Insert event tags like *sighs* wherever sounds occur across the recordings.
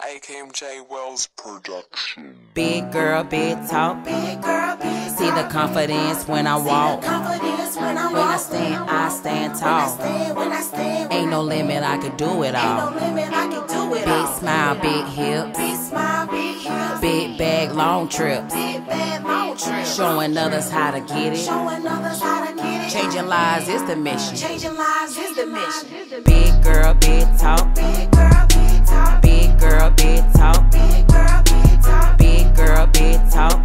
AKMJ Wells production. Big girl, big talk. Big girl, big See the confidence when I See the walk. confidence when I When I walk. stand, I stand When I tall. stand, when I stand. Ain't no limit, I could do it Ain't no limit, I can do it Big all. smile, big hips. Big smile, big hips. Big bag, long trips. Big bad long trip. Showing others how to get it. Showing others how to get it. Changing lives is the mission. Changing lives is the mission. Big girl, big talk. Big girl, big talk. Big girl, big talk. Big girl, big talk. Big girl, big talk.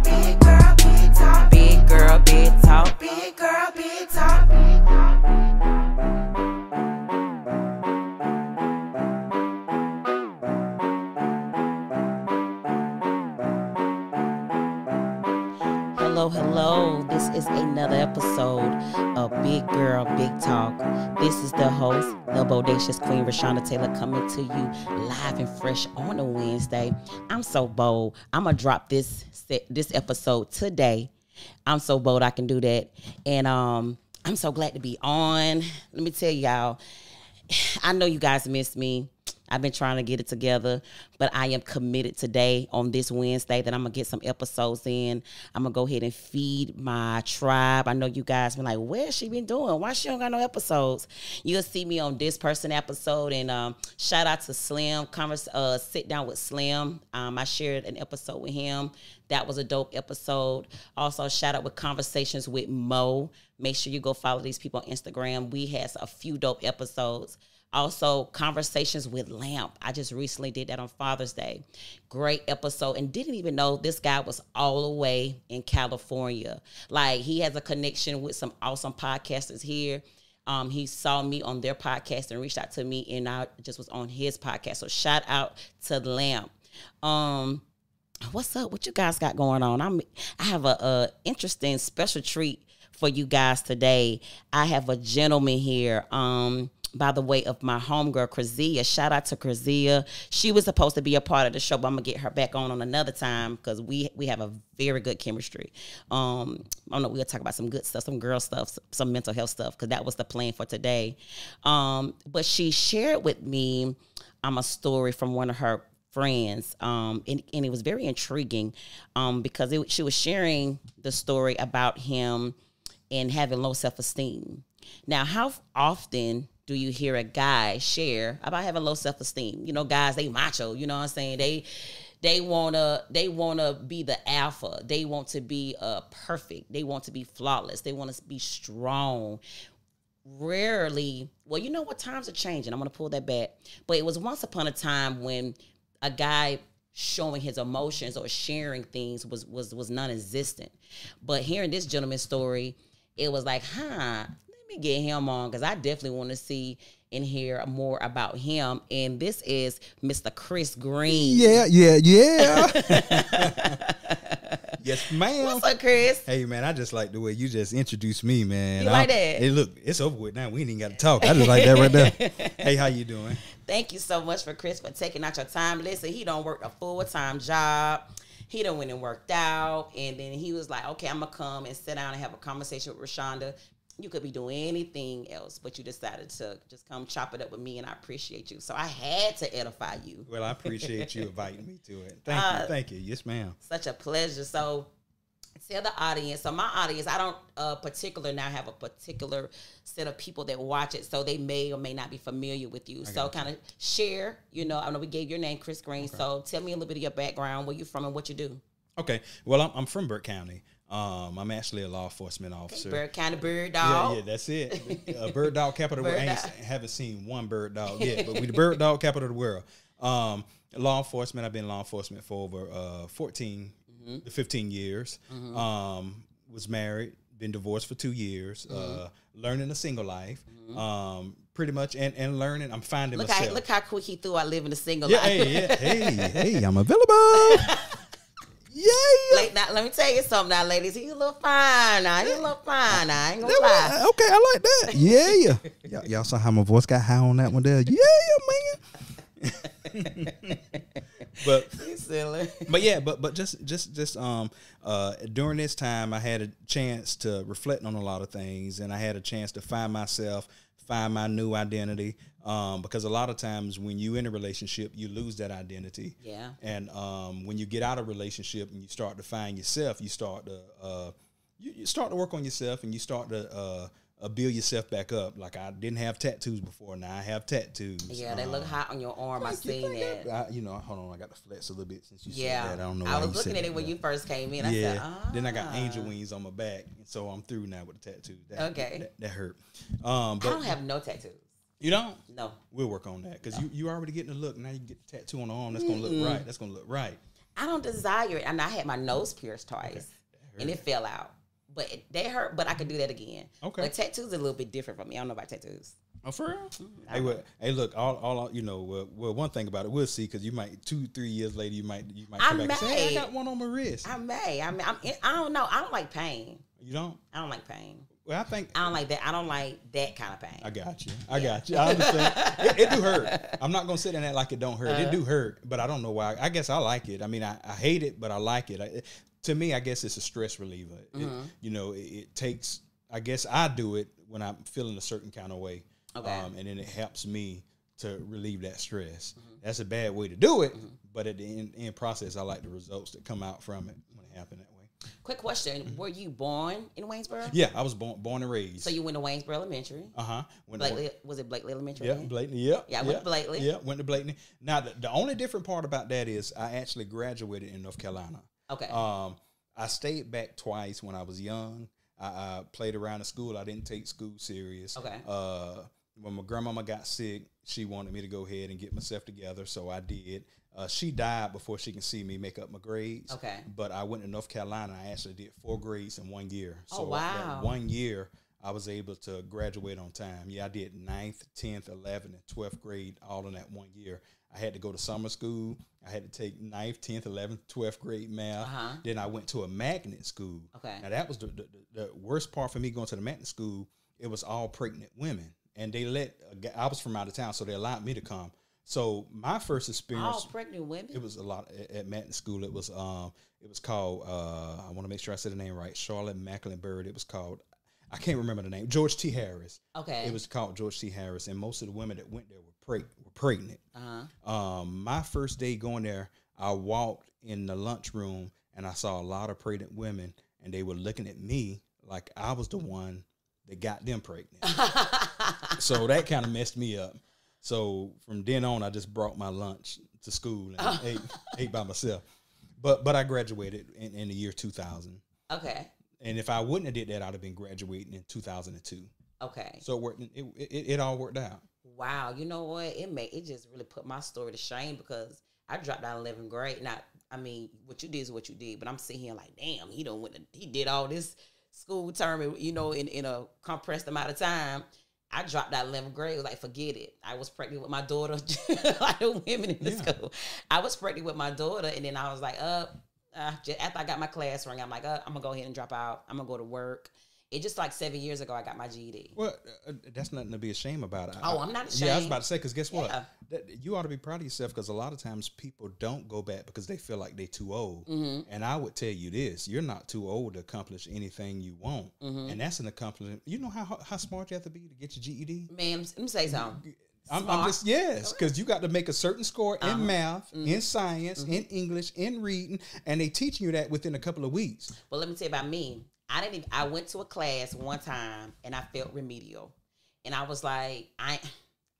Another episode of Big Girl, Big Talk. This is the host, the bodacious Queen Rashonda Taylor, coming to you live and fresh on a Wednesday. I'm so bold. I'm gonna drop this this episode today. I'm so bold I can do that, and um, I'm so glad to be on. Let me tell y'all, *sighs* I know you guys miss me. I've been trying to get it together, but I am committed today on this Wednesday that I'm gonna get some episodes in. I'm gonna go ahead and feed my tribe. I know you guys been like, where's she been doing? Why she don't got no episodes? You'll see me on this person episode, and um, shout out to Slim. Converse, uh, sit down with Slim. Um, I shared an episode with him. That was a dope episode. Also, shout out with conversations with Mo. Make sure you go follow these people on Instagram. We had a few dope episodes. Also, conversations with Lamp. I just recently did that on Father's Day. Great episode, and didn't even know this guy was all the way in California. Like he has a connection with some awesome podcasters here. Um, he saw me on their podcast and reached out to me, and I just was on his podcast. So shout out to Lamp. Um, what's up? What you guys got going on? I'm I have a, a interesting special treat for you guys today. I have a gentleman here. Um, by the way of my homegirl Krazia. Shout out to Krazia. She was supposed to be a part of the show, but I'm gonna get her back on on another time because we we have a very good chemistry. Um, I don't know. We'll talk about some good stuff, some girl stuff, some, mental health stuff because that was the plan for today. Um, but she shared with me um a story from one of her friends um and, and it was very intriguing um because it, she was sharing the story about him and having low self-esteem now how often do you hear a guy share about having low self-esteem? You know guys they macho you know what i'm saying? They they wanna they wanna be the alpha. They want to be uh perfect. They want to be flawless. They want to be strong. Rarely well you know what? Times are changing. I'm gonna pull that back. But it was once upon a time when a guy showing his emotions or sharing things was was was non-existent. But hearing this gentleman's story it was like huh me get him on because i definitely want to see and hear more about him and this is mr chris greene Yeah, yeah, yeah. *laughs* *laughs* yes, ma'am. what's up chris Hey man, I just like the way you just introduced me, man. You I- like that? Hey, look, it's over with now. We ain't even got to talk. I just like that right there. *laughs* hey, how you doing? Thank you so much for Chris for taking out your time. Listen, he don't work a full time job. He done went and worked out, and then he was like, "Okay, I'm gonna come and sit down and have a conversation with Rashonda." You could be doing anything else, but you decided to just come chop it up with me, and I appreciate you. So I had to edify you. Well, I appreciate you *laughs* inviting me to it. Thank Uh, you, thank you. Yes, ma'am. Such a pleasure. So tell the audience. So my audience, I don't uh, particular now have a particular set of people that watch it, so they may or may not be familiar with you. So kind of share. You know, I know we gave your name, Chris Greene. So tell me a little bit of your background, where you from, and what you do. Okay. Well, I'm, I'm from Burke County. Um, I'm actually a law enforcement officer. Bird kind of bird dog. yeah, that's it. *laughs* Uh, bird dog capital. Bird I ain't, dog. haven't seen one bird dog yet, but we the *laughs* bird dog capital of the world. Um, law enforcement. I've been law enforcement for over uh, 14 Mm-hmm. to 15 years. Um, was married, been divorced for two years. Mm-hmm. Uh, learning a single life. Um, pretty much, and, and learning. I'm finding Look myself. how look how quick he threw I live in a single yeah, life. hey, yeah, hey, *laughs* hey, I'm available. Yeah. Like, now, let me tell you something now, ladies. He a little fine now. He a little fine now. I ain't gonna That lie. was- okay, I like that. *laughs* Yeah, yeah. y'all, y'all saw how my voice got high on that one there. Yeah, man. *laughs* but He's silly. but yeah, but but just just just um uh during this time I had a chance to reflect on a lot of things and I had a chance to find myself find my new identity. Um, because a lot of times when you in a relationship, you lose that identity. Yeah. And um, when you get out of a relationship and you start to find yourself, you start to uh, you, you start to work on yourself and you start to uh, uh, build yourself back up. Like I didn't have tattoos before, now I have tattoos. Yeah, they look Um, hot on your arm. I seen that. I, you know, hold on, I got to flex a little bit since you Yeah, said that. I don't know. I was looking at it when you first came in. I yeah. said, ah. Then I got angel wings on my back, so I'm through now with the tattoos. That, Okay. that, that hurt. Um, but I don't have no tattoos. you don't. No. We'll work on that because you you already getting a look. Now you get the tattoo on the arm. That's gonna look right. That's gonna look right. I don't desire it. And I had my nose pierced twice, and it fell out. But it, they hurt. But I could do that again. Okay. But tattoos are a little bit different for me. I don't know about tattoos. Oh, for real? Hey, well, hey, look, all, all you know. Well, well, one thing about it, we'll see because you might two, three years later, you might, you might I come back and say, "Hey, I got one on my wrist." I may. I mean, I'm. I don't know. I don't like pain. you don't? I don't like pain. Well, I think I don't like that. I don't like that kind of pain. I got you. I got you. I understand. *laughs* it, it do hurt. I'm not gonna sit in that like it don't hurt. Uh-huh. it do hurt, but I don't know why. I guess I like it. I mean, I, I hate it, but I like it. I, to me, I guess it's a stress reliever. Mm-hmm. you know, it, it takes. I guess I do it when I'm feeling a certain kind of way, Okay. um, and then it helps me to relieve that stress. Mm-hmm. That's a bad way to do it, but at the end, end process, I like the results that come out from it when it happened that way. Quick question: Were you born in Waynesboro? Yeah, I was born born and raised. So you went to Waynesboro Elementary. uh huh. Blakely, was it Blakely Elementary? Yeah, then? Blakeney. Yeah, Yeah, I went to Blakely. Yeah, went to Blakeney. Now, the, the only different part about that is I actually graduated in North Carolina. Okay. Um, I stayed back twice when I was young. I, I played around in school. I didn't take school serious. Okay. Uh, when my grandmama got sick, she wanted me to go ahead and get myself together, so I did. Uh, she died before she can see me make up my grades. Okay. But I went to North Carolina. I actually did four grades in one year. Oh, So that wow. one year, I was able to graduate on time. Yeah, I did ninth, 10th, 11th, and 12th grade all in that one year. I had to go to summer school. I had to take ninth, 10th, 11th, 12th grade math. Uh-huh. Then I went to a magnet school. Okay. Now, that was the, the, the worst part for me going to the magnet school. It was all pregnant women. And they let, I was from out of town, so they allowed me to come. So my first experience All pregnant women. it was a lot at, at Magnet School. It was um it was called uh I want to make sure I said the name right. Charlotte Mecklenburg. It was called I can't remember the name. George T. Harris. okay. It was called George T. Harris, and most of the women that went there were preg- were pregnant. Uh huh. Um, my first day going there, I walked in the lunchroom and I saw a lot of pregnant women, and they were looking at me like I was the one that got them pregnant. *laughs* so that kind of messed me up. So from then on, I just brought my lunch to school and *laughs* ate, ate by myself. But but I graduated in, in the year 2000, Okay. And if I wouldn't have did that, I'd have been graduating in 2002. Okay. So it worked. It, it, it all worked out. Wow. You know what? It made it just really put my story to shame because I dropped out of 11th grade. Not, I mean, what you did is what you did, but I'm sitting here like, damn, he don't went. to- He did all this school term, you know, in in a compressed amount of time. I dropped out of 11th grade. Was like, forget it. I was pregnant with my daughter. *laughs* like the women in the Yeah. school. I was pregnant with my daughter, and then I was like, uh, uh just after I got my class ring, I'm like, uh, I'm gonna go ahead and drop out. I'm gonna go to work. It just like seven years ago, I got my GED. Well, uh, that's nothing to be ashamed about. I- Oh, I- I'm not ashamed. Yeah, I was about to say because guess what? Yeah. That, you ought to be proud of yourself because a lot of times people don't go back because they feel like they're too old. Mm-hmm. And I would tell you this: you're not too old to accomplish anything you want, Mm-hmm. and that's an accomplishment. You know how how smart you have to be to get your GED. Man, let me say something. I'm, I'm just yes, because you got to make a certain score in math, Mm-hmm. in science, in English, in reading, and they teaching you that within a couple of weeks. But let me tell you about me. I didn't. Even, I went to a class one time and I felt remedial, and I was like, I,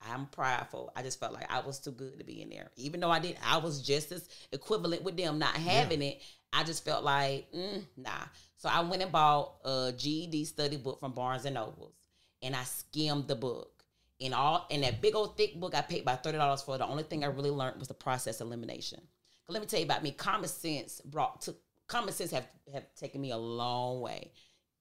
I'm prideful. I just felt like I was too good to be in there, even though I did. I was just as equivalent with them not having it. I just felt like, mm, nah. So I went and bought a GED study book from Barnes and Nobles, and I skimmed the book. In all, in that big old thick book, I paid about thirty dollars for. The only thing I really learned was the process elimination. let me tell you about me. Common sense brought to common sense have have taken me a long way.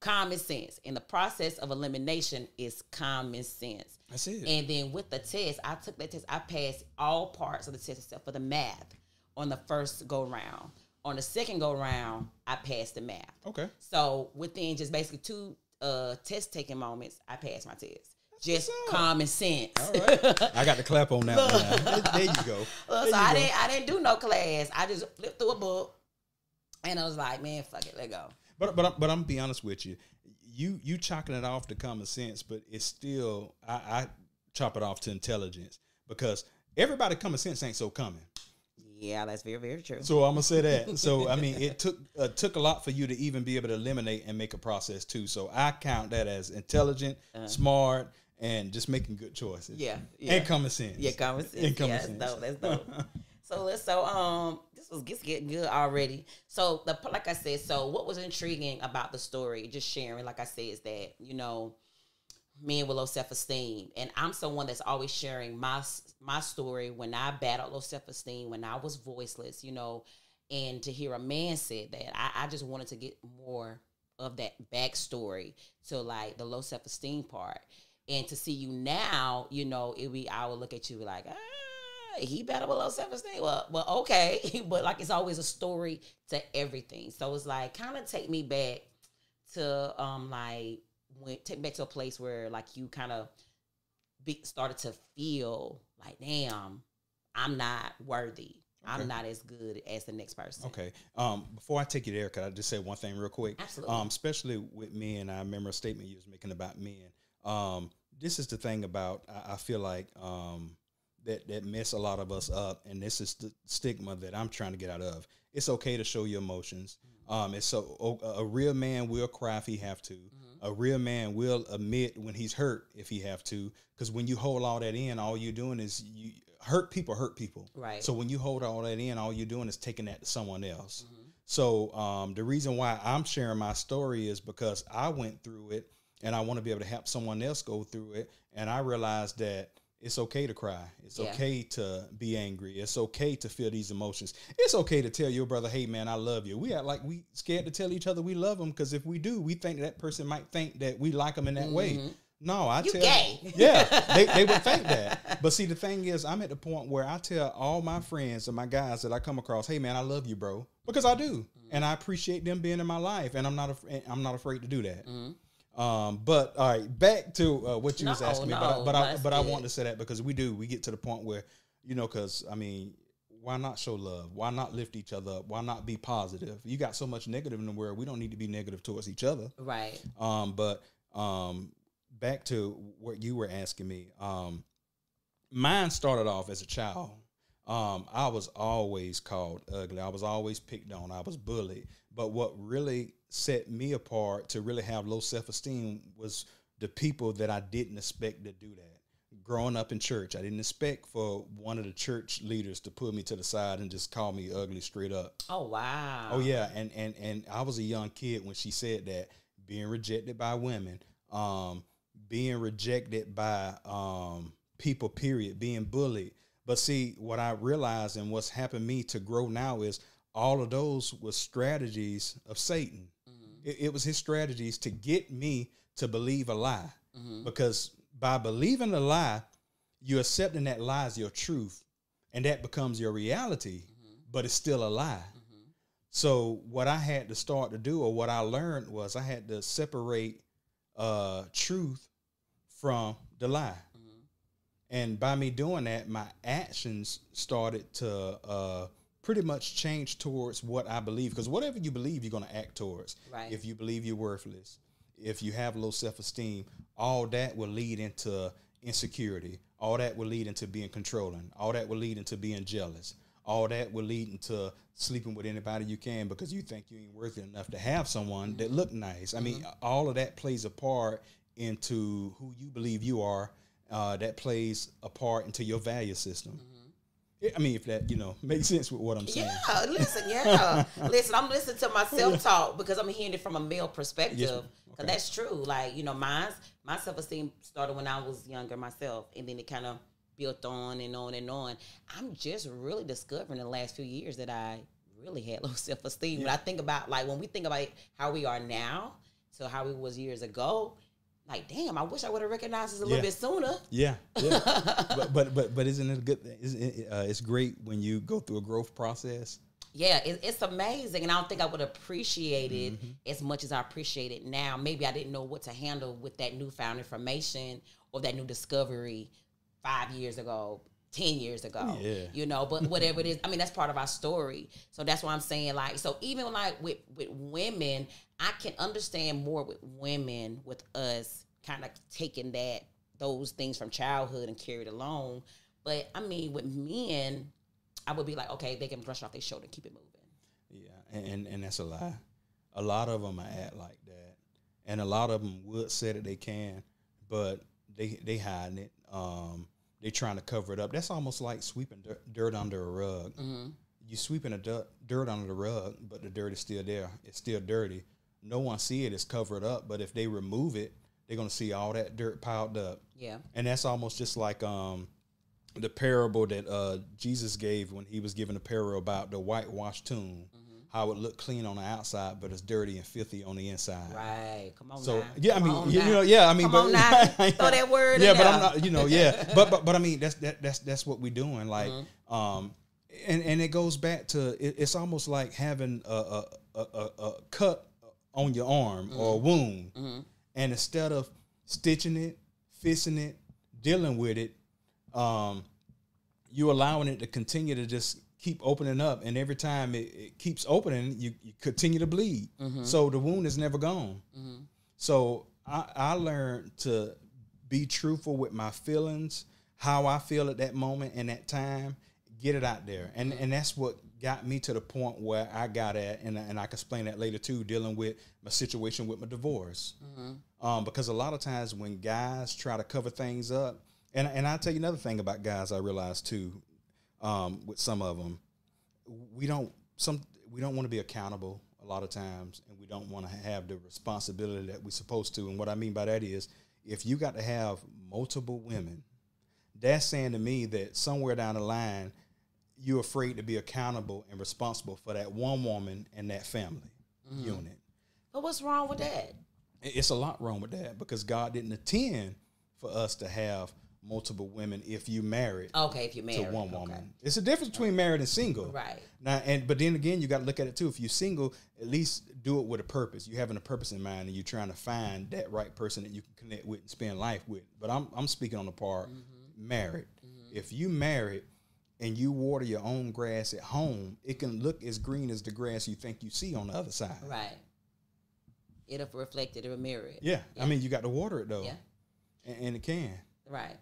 Common sense in the process of elimination is common sense. That's it. And then with the test, I took that test. I passed all parts of the test except for the math on the first go round. On the second go round, I passed the math. okay. So within just basically two uh, test taking moments, I passed my test. Just common sense. All right. I got the clap on that one. There, you go. *laughs* Look, so I go. didn't I didn't do no class. I just flipped through a book, and I was like, man, fuck it, let go. But but I'm- but I'm gonna be honest with you. you you chalking it off to common sense, but it's still I, I chop it off to intelligence because everybody common sense ain't so common. Yeah, that's very very true. So I'm gonna say that. *laughs* So I mean, it took uh, took a lot for you to even be able to eliminate and make a process too. So I count that as intelligent, smart, and just making good choices. Yeah, yeah. and common sense. Yeah, common sense. *laughs* And common yeah, sense. that's dope. That's *laughs* dope. so let's so um this was just getting good already. So the like I said, so what was intriguing about the story, just sharing, like I said, is that you know men with low self esteem, and I'm someone that's always sharing my my story when I battled low self esteem, when I was voiceless, you know, and to hear a man say that, I, I just wanted to get more of that backstory to like the low self esteem part, and to see you now, you know, it be I would look at you like, ah, he better below seven esteem. Well, well, okay, *laughs* but like it's always a story to everything, so it's like kind of take me back to um like when take me back to a place where like you kind of be, started to feel like damn i'm not worthy i'm not as good as the next person Okay. Um, before I take you there, could I just say one thing real quick? Absolutely. Um, especially with men, I remember a statement you was making about men. Um, this is the thing about I, I feel like um, that that mess a lot of us up, and this is the stigma that I'm trying to get out of. It's okay to show your emotions. Um, it's so a, a real man will cry if he have to. A real man will admit when he's hurt if he have to. Because when you hold all that in, all you're doing is you hurt people. Hurt people. Right. So when you hold all that in, all you're doing is taking that to someone else. So um, the reason why I'm sharing my story is because I went through it, and I want to be able to help someone else go through it. And I realized that it's okay to cry. It's Yeah. okay to be angry. It's okay to feel these emotions. It's okay to tell your brother, "Hey, man, I love you." We act like we scared to tell each other we love them because if we do, we think that person might think that we like them in that way. No, I Mm-hmm. You tell gay. *laughs* yeah, they, they would think that. *laughs* But see, the thing is, I'm at the point where I tell all my friends and my guys that I come across, "Hey, man, I love you, bro," because I do, and I appreciate them being in my life, and I'm not I'm not afraid to do that. Um, but all right, back to uh, what you was No, asking me. but I, but I, but I want to say that because we do we get to the point where you know because I mean. Why not show love? Why not lift each other up? Why not be positive? You got so much negative in the world. We don't need to be negative towards each other. right Um, but um, back to what you were asking me. Um, mine started off as a child. Um, I was always called ugly. I was always picked on. I was bullied. But what really set me apart to really have low self esteem was the people that I didn't expect to do that. Growing up in church, I didn't expect for one of the church leaders to pull me to the side and just call me ugly straight up. oh wow Oh yeah, and and and I was a young kid when she said that being rejected by women, um, being rejected by um, people, period, being bullied. But see, what I realized and what's happened me to grow now is all of those were strategies of Satan. It, it was his strategies to get me to believe a lie, because by believing a lie, you're accepting that lie as your truth, and that becomes your reality. But it's still a lie. So what I had to start to do, or what I learned, was I had to separate uh, truth from the lie. And by me doing that, my actions started to uh, pretty much change towards what I believe. Because whatever you believe, you're going to act towards. Right. If you believe you're worthless, if you have low self esteem, all that will lead into insecurity. All that will lead into being controlling. All that will lead into being jealous. All that will lead into sleeping with anybody you can because you think you ain't worthy enough to have someone that look nice. I mean, all of that plays a part into who you believe you are. Uh, that plays a part into your value system. I mean, if that you know makes sense with what I'm saying. Yeah, listen, yeah. *laughs* listen, I'm listening to myself talk because I'm hearing it from a male perspective. Yes. Okay. that's true. Like, you know, mine's my self esteem started when I was younger myself and then it kind of built on and on and on. I'm just really discovering in the last few years that I really had *laughs* low self esteem. When I think about like when we think about how we are now to how we was years ago, like damn, I wish I would have recognized this a Yeah. little bit sooner. Yeah, yeah. *laughs* but, but but but isn't it a good thing? Isn't it, uh, it's great when you go through a growth process. Yeah, it, it's amazing, and I don't think I would appreciate it as much as I appreciate it now. Maybe I didn't know what to handle with that newfound information or that new discovery five years ago, 10 years ago. Yeah. You know, but whatever it is, I mean, that's part of our story. So that's why I'm saying, like, so even like with with women, I can understand more with women with us kind of taking that those things from childhood and carry it along. But I mean, with men, I would be like, okay, they can brush it off their shoulder and keep it moving. Yeah, and, and and that's a lie. A lot of them act like that, and a lot of them would say that they can, but they they hiding it. Um, they trying to cover it up. That's almost like sweeping dirt, dirt under a rug. You sweeping a dirt, dirt under the rug, but the dirt is still there. It's still dirty. No one see it. It's covered up. But if they remove it, they're gonna see all that dirt piled up. Yeah. And that's almost just like um, the parable that uh, Jesus gave when he was giving a parable about the whitewashed tomb, how it looked clean on the outside, but it's dirty and filthy on the inside. Right. Come on. So now. yeah, I mean, you, you know, yeah, I mean, Come but. *laughs* Throw that word Yeah, but. I'm not, you know, yeah, *laughs* but but but I mean, that's that that's that's what we're doing, like, Mm-hmm. um, and and it goes back to it, it's almost like having a a, a, a, a cut on your arm or a Mm-hmm. wound, and instead of stitching it, fixing it, dealing with it, um, you allowing it to continue to just keep opening up, and every time it, it keeps opening, you, you continue to bleed. So the wound is never gone. So I, I learned to be truthful with my feelings, how I feel at that moment and that time, get it out there. And and that's what got me to the point where I got at, and, and I can explain that later too, dealing with my situation with my divorce. Um, because a lot of times when guys try to cover things up, and, and I'll tell you another thing about guys I realized too, um, with some of them, we don't some we don't want to be accountable a lot of times and we don't want to have the responsibility that we're supposed to. And what i mean by that is if you got to have multiple women that's saying to me that somewhere down the line you're afraid to be accountable and responsible for that one woman and that family unit But what's wrong with that? it's a lot wrong with that because god didn't intend for us to have multiple women if you married Okay, if to married. one okay. woman. It's a difference between married and single. Right. Now and but then again you gotta look at it too. If you're single, at least do it with a purpose. You having a purpose in mind and you're trying to find that right person that you can connect with and spend life with. But I'm I'm speaking on the part Mm-hmm. married. If you married and you water your own grass at home, it can look as green as the grass you think you see on the other side. Right. It'll reflect it, it'll mirror it. Yeah. I mean you got to water it though. Yeah. And, and it can. Right.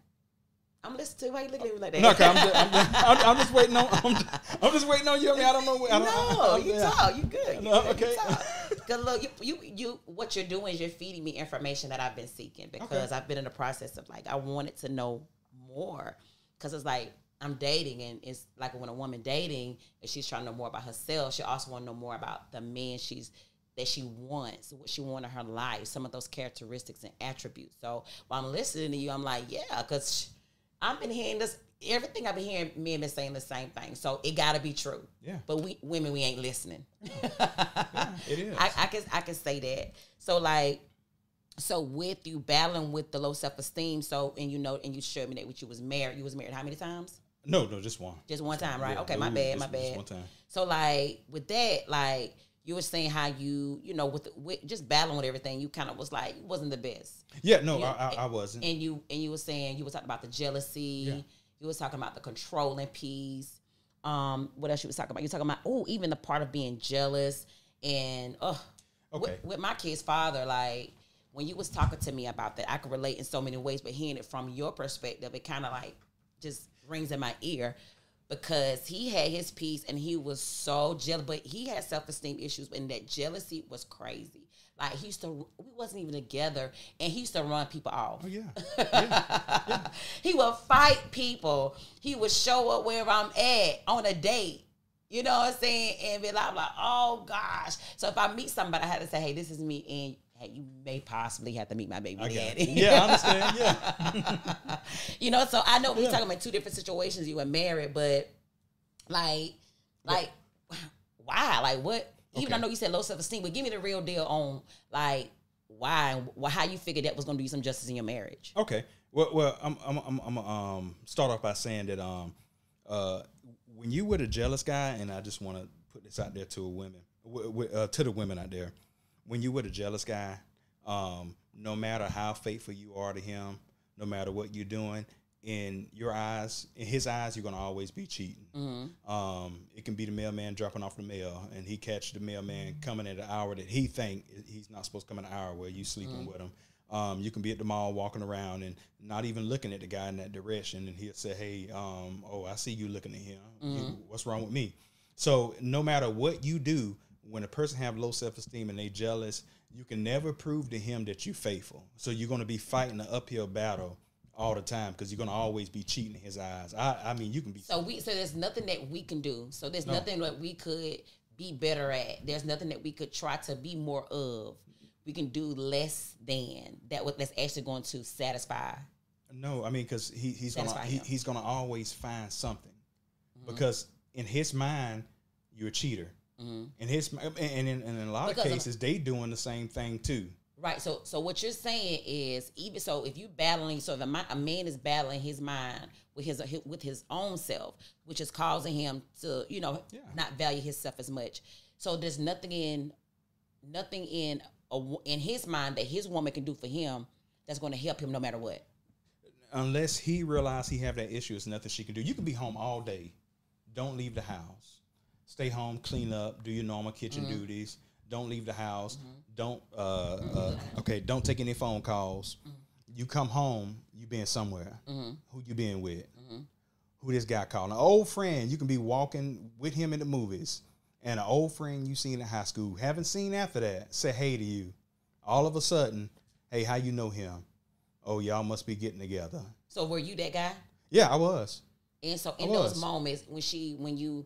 I'm listening to. Why you looking at me like that? No, I'm just, I'm, just, I'm, I'm just waiting on. I'm, I'm just waiting on you. I mean, I don't know. I don't, no, I, you yeah. talk. You good. You No, good. okay. You talk. *laughs* Cause look, you, you, you, what you're doing is you're feeding me information that I've been seeking because I've been in the process of like I wanted to know more. Cause it's like I'm dating, and it's like when a woman dating, and she's trying to know more about herself, she also want to know more about the man she's that she wants, what she wants in her life, some of those characteristics and attributes. So while I'm listening to you, I'm like, yeah, cause I've been hearing this. Everything I've been hearing, men been saying the same thing. So it got to be true. Yeah. But we women, we ain't listening. *laughs* it is. I, I can I can say that. So like, so with you battling with the low self esteem, so and you know, and you showed me that with you was married. You was married how many times? No, no, just one. Just one time, right? Yeah, okay, my bad, just- my just bad. one time. So like with that, like you were saying how you, you know, with, the, with just battling with everything, you kind of was like wasn't the best. Yeah, no, Yeah, I, I, I wasn't. And you and you were saying you were talking about the jealousy. Yeah. You was talking about the controlling piece. Um, what else you was talking about? You talking about oh, even the part of being jealous and oh, Okay. with, with my kid's father, like when you was talking to me about that, I could relate in so many ways. But hearing it from your perspective, it kind of like just rings in my ear because he had his piece and he was so jealous, but he had self esteem issues, and that jealousy was crazy. Like he used to, we wasn't even together, and he used to run people off. oh yeah, *laughs* yeah, he would fight people. He would show up wherever I'm at on a date. You know what I'm saying? And be like, I'm like, oh gosh. So if I meet somebody, I had to say, hey, this is me, and hey, you may possibly have to meet my baby got daddy. Yeah, I understand. *laughs* Yeah, you know, so I know we're Yeah. talking about two different situations. You were married, but like, like, why? Like, what? Even Okay. I know you said low self esteem, but give me the real deal on like why, why how you figured that was going to be some justice in your marriage. Okay. Well, well, I'm, I'm, I'm, I'm um start off by saying that um, uh, when you with a jealous guy, and I just want to put this out there to a women, w- w- uh, to the women out there, when you with a jealous guy, um, no matter how faithful you are to him, no matter what you're doing, in your eyes, in his eyes, you're gonna always be cheating. Mm-hmm. Um, it can be the mailman dropping off the mail, and he catch the mailman coming at an hour that he think he's not supposed to come at an hour where you sleeping Mm-hmm. with him. Um, you can be at the mall walking around and not even looking at the guy in that direction, and he'll say, "Hey, um, oh, I see you looking at him. Mm-hmm. what's wrong with me?" So no matter what you do, when a person have low self esteem and they jealous, you can never prove to him that you faithful. So you're going to be fighting an uphill battle all the time because you're going to always be cheating in his eyes. I, I mean, you can be So we so there's nothing that we can do. So there's No. nothing that we could be better at. There's nothing that we could try to be more of. We can do less than that. What that's actually going to satisfy. No, I mean because he, he's gonna he, he's gonna always find something Mm-hmm. because in his mind you're a cheater. Mm-hmm. In his and in, and in a lot Because of of- cases they doing the same thing too. Right. So so what you're saying is even so if you battling so if a, a man is battling his mind with his with his own self, which is causing him to you know Yeah. not value himself as much. So there's nothing in nothing in a, in his mind that his woman can do for him that's going to help him no matter what. Unless he realize he have that issue, it's nothing she can do. You can be home all day, don't leave the house, stay home, clean up, do your normal kitchen Mm-hmm. duties. Don't leave the house. Don't uh, uh okay. Don't take any phone calls. Mm-hmm. You come home, you been somewhere. Who you been with? Mm-hmm. who this guy calling. An old friend, you can be walking with him in the movies, and an old friend you seen in high school, haven't seen after that, say hey to you. All of a sudden, hey, how you know him? Oh, y'all must be getting together. So were you that guy? Yeah, I was. And so in those moments when she when you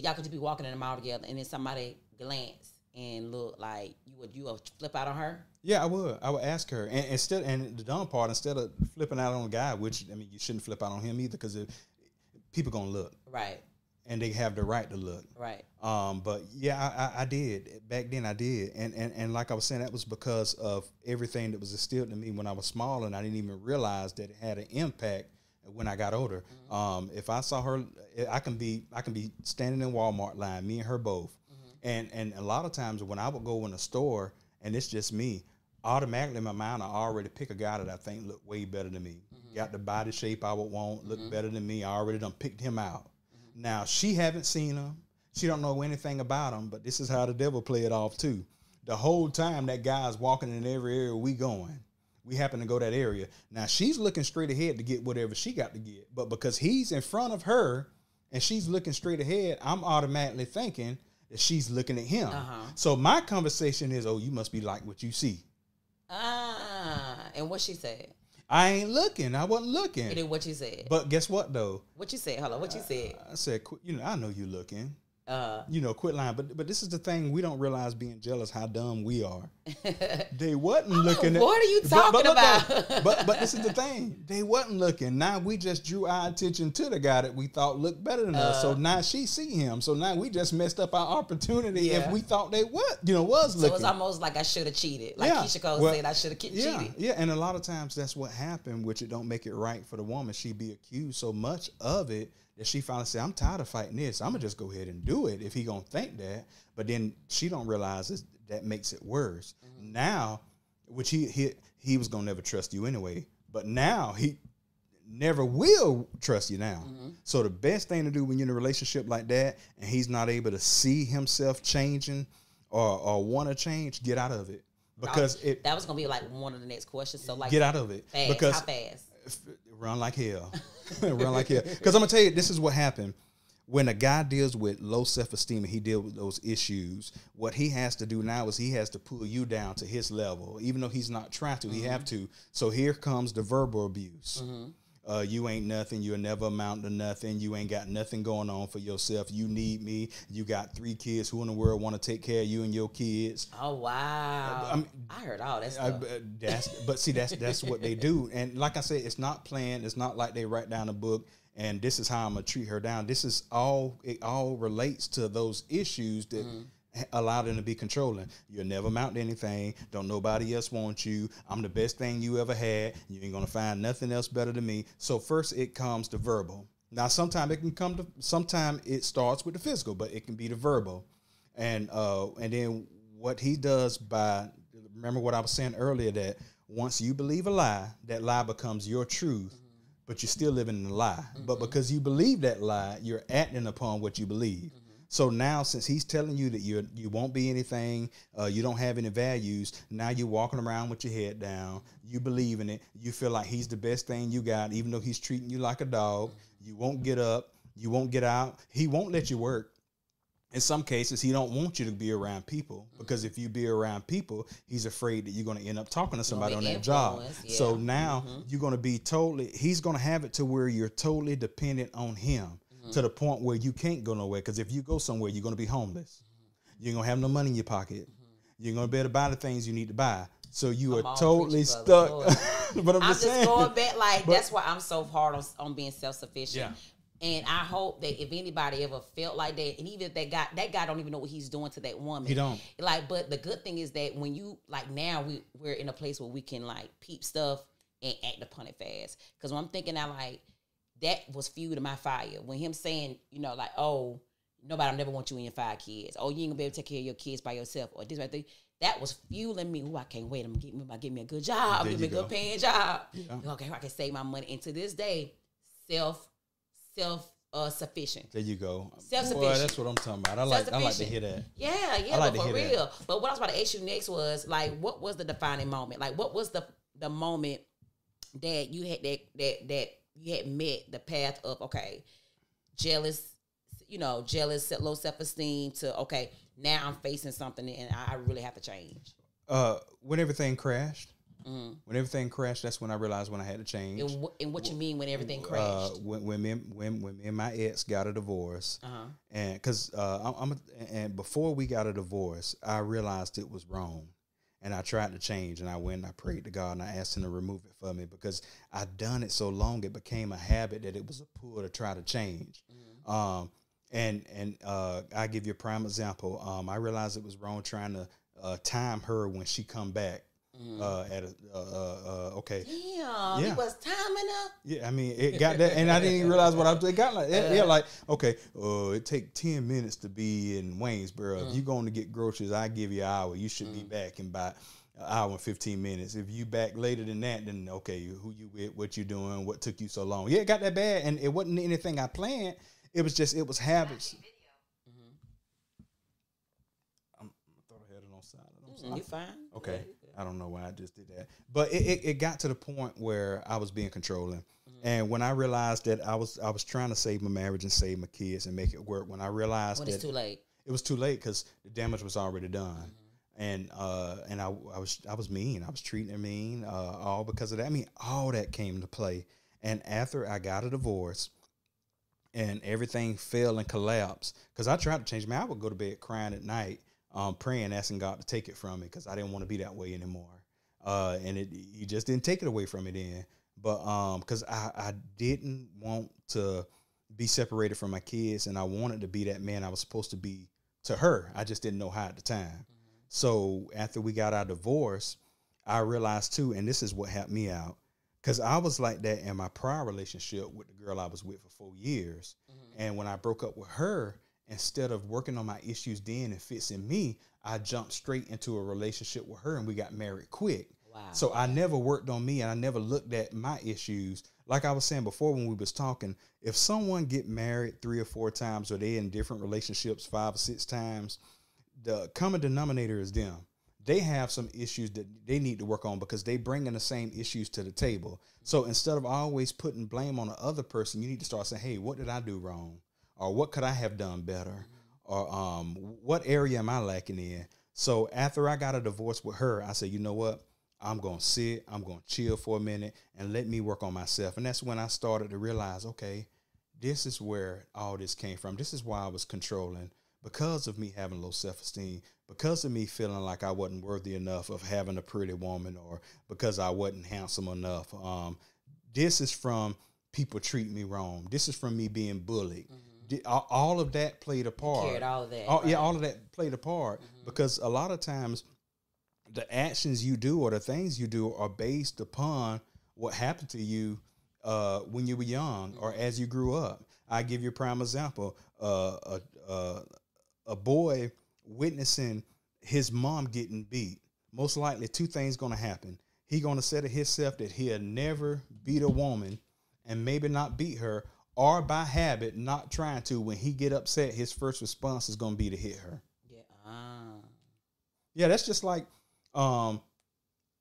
y'all could just be walking in the mall together and then somebody glance and look like you would you would flip out on her? Yeah, I would. I would ask her, and instead, and the dumb part, instead of flipping out on a guy, which I mean, you shouldn't flip out on him either, because people gonna look, Right. and they have the right to look. Right. Um, but yeah, I, I, I did back then. I did, and, and and like I was saying, that was because of everything that was instilled in me when I was small, and I didn't even realize that it had an impact when I got older. Mm-hmm. Um, if I saw her, eh, I can be I can be standing in Walmart line, me and her both, mm-hmm. and and a lot of times when I would go in a store, and it's just me, automatically in my mind I already pick a guy that I think look way better than me, mm-hmm. got the body shape I would want, look better than me. I already done picked him out. Now she haven't seen him. She don't know anything about him, but this is how the devil play it off too. The whole time that guy's walking in every area we going. We happen to go that area. Now she's looking straight ahead to get whatever she got to get. But because he's in front of her and she's looking straight ahead, I'm automatically thinking that she's looking at him. Uh-huh. So my conversation is, oh, you must be like what you see. Ah, and what she said? I ain't looking. I wasn't And looking. then what you said? But guess what though? what you said? Hold on. What you said? I said, you know, I know you looking. Uh, you know, quit lying. But but this is the thing we don't realize being jealous how dumb we are. *laughs* they wasn't looking. what are you talking but look about? *laughs* but but this is the thing. They wasn't looking. Now we just drew our attention to the guy that we thought looked better than us. So now she see him. So now we just messed up our opportunity Yeah. if we thought they what you know was looking. so it's almost like I should have cheated. Like Yeah. Keyshia Cole Well, said, I should have che- yeah, cheated. yeah, and a lot of times that's what happened, which it don't make it right for the woman. She be accused so much of it that she finally said, "I'm tired of fighting this. I'm gonna just go ahead and do it." If he gonna think that, but then she don't realize that makes it worse. Mm-hmm. Now, which he he he was gonna never trust you anyway, but now he never will trust you now. Mm-hmm. So the best thing to do when you're in a relationship like that and he's not able to see himself changing or or want to change, get out of it because it That was gonna be like one of the next questions. So like, get out of it fast. because how fast? Run like hell, *laughs* run like hell. Because I'm gonna tell you, this is what happened when a guy deals with low self esteem and he deals with those issues. What he has to do now is he has to pull you down to his level, even though he's not trying to. He have mm-hmm. to. So here comes the verbal abuse. Mm-hmm. Uh, you ain't nothing. You'll never amount to nothing. You ain't got nothing going on for yourself. You need me. You got three kids. Who in the world want to take care of you and your kids? Oh wow! I mean- I heard all that stuff. uh, that's but see that's that's what they do and like i said it's not planned it's not like they write down a book and this is how i'm gonna treat her down this is all it all relates to those issues that ha- allow them to be controlling you'll never mount anything don't nobody else want you i'm the best thing you ever had you ain't gonna find nothing else better than me so first it comes to verbal now sometimes it can come to sometimes it starts with the physical but it can be the verbal and uh and then what he does by remember what I was saying earlier that once you believe a lie, that lie becomes your truth. but you're still living in a lie. Mm-hmm. But because you believe that lie, you're acting upon what you believe. Mm-hmm. So now, since he's telling you that you you won't be anything, uh, you don't have any values. Now you're walking around with your head down. You believe in it. You feel like he's the best thing you got, even though he's treating you like a dog. You won't get up. You won't get out. He won't let you work in some cases he don't want you to be around people because if you be around people he's afraid that you're going to end up talking to somebody on that job influenced, so yeah. Mm-hmm. now you're going to be totally he's going to have it to where you're totally dependent on him. To the point where you can't go nowhere because if you go somewhere you're going to be homeless you're going to have no money in your pocket you're going to be able to buy the things you need to buy so you I'm are totally stuck *laughs* but i'm, I'm just just saying going back. Like But- that's why I'm so hard on, on being self sufficient. Yeah. And I hope that if anybody ever felt like that, and even if that guy, that guy don't even know what he's doing to that woman. He don't. Like, but the good thing is that when you like now we we're in a place where we can like peep stuff and act upon it fast. Because when I'm thinking, I like that was fuel to my fire. When him saying, you know, like, oh, nobody will never want you and your five kids. Oh, you ain't gonna be able to take care of your kids by yourself, or this right there. That was fueling me. Oh, I can't wait. I'm gonna get me, get me a good job, There give me a you good paying job. Yeah. Okay, I can save my money. And to this day, self, self uh, sufficient. there you go Self-sufficient. That's what i'm talking about i like i like to hear that Yeah, yeah, like but to for hear that. real. But what I was about to ask you next was like, what was the defining moment? Like, what was the the moment that you had that that that you had met the path of okay, jealous, you know, jealous, low self esteem to okay, now I'm facing something and I really have to change. uh, when everything crashed, when everything crashed, that's when I realized when I had to change. And, wh- and what you mean when everything Uh, crashed? when when me, when when me and my ex got a divorce, Uh-huh. and because uh, I'm, I'm a, and before we got a divorce, I realized it was wrong, and I tried to change, and I went and I prayed to God and I asked Him to remove it for me because I'd done it so long it became a habit that it was a pull to try to change. Um, and and uh, I give you a prime example. Um, I realized it was wrong trying to uh, time her when she come back. Uh, at a uh, uh, uh, okay, Damn, yeah. it was timing up. yeah, I mean, it got that, and I didn't even realize what I was. It got like, yeah, yeah, like, okay, uh, it take ten minutes to be in Waynesboro. If you going to get groceries, I give you an hour. You should be back in about an hour and fifteen minutes. If you back later than that, then okay, who you with, what you doing, what took you so long? Yeah, it got that bad, and it wasn't anything I planned. It was just it was habits. I'm, I thought I had it on silent. I'm sorry. You fine? Okay. I don't know why I just did that. But it, it, it got to the point where I was being controlling. And when I realized that I was I was trying to save my marriage and save my kids and make it work, when I realized When that it's too late. it was too late because the damage was already done. And uh, and I, I was I was mean. I was treating her mean, uh, all because of that. I mean, all that came to play. And after I got a divorce, and everything fell and collapsed because I tried to change. Man, I would go to bed crying at night, um, praying, asking God to take it from me because I didn't want to be that way anymore. Uh, and it, He just didn't take it away from me then. But um, because I, I didn't want to be separated from my kids, and I wanted to be that man I was supposed to be to her. I just didn't know how at the time. So after we got our divorce, I realized too, and this is what helped me out, because I was like that in my prior relationship with the girl I was with for four years. And when I broke up with her, instead of working on my issues then and fixing me, I jumped straight into a relationship with her and we got married quick. Wow. So I never worked on me and I never looked at my issues. Like I was saying before when we was talking, if someone get married three or four times or they in different relationships five or six times, the common denominator is them. They have some issues that they need to work on because they bringing the same issues to the table. So instead of always putting blame on the other person, you need to start saying, "Hey, what did I do wrong? Or what could I have done better? Or um, what area am I lacking in?" So after I got a divorce with her, I said, "You know what? I'm gonna sit. I'm gonna chill for a minute and let me work on myself." And that's when I started to realize, okay, this is where all this came from. This is why I was controlling because of me having low self esteem, because of me feeling like I wasn't worthy enough of having a pretty woman, or because I wasn't handsome enough. Um, this is from people treating me wrong. This is from me being bullied. Di- all- All of that played a part. Carried all of that, All- Yeah, all of that played a part because a lot of times the actions you do or the things you do are based upon what happened to you uh, when you were young or as you grew up. I give you a prime example: uh, a, a a boy witnessing his mom getting beat. Most likely, two things going to happen. He going to say to himself that he'll never beat a woman and maybe not beat her, or by habit not trying to. When he get upset, his first response is going to be to hit her. Yeah. Ah. Yeah, that's just like um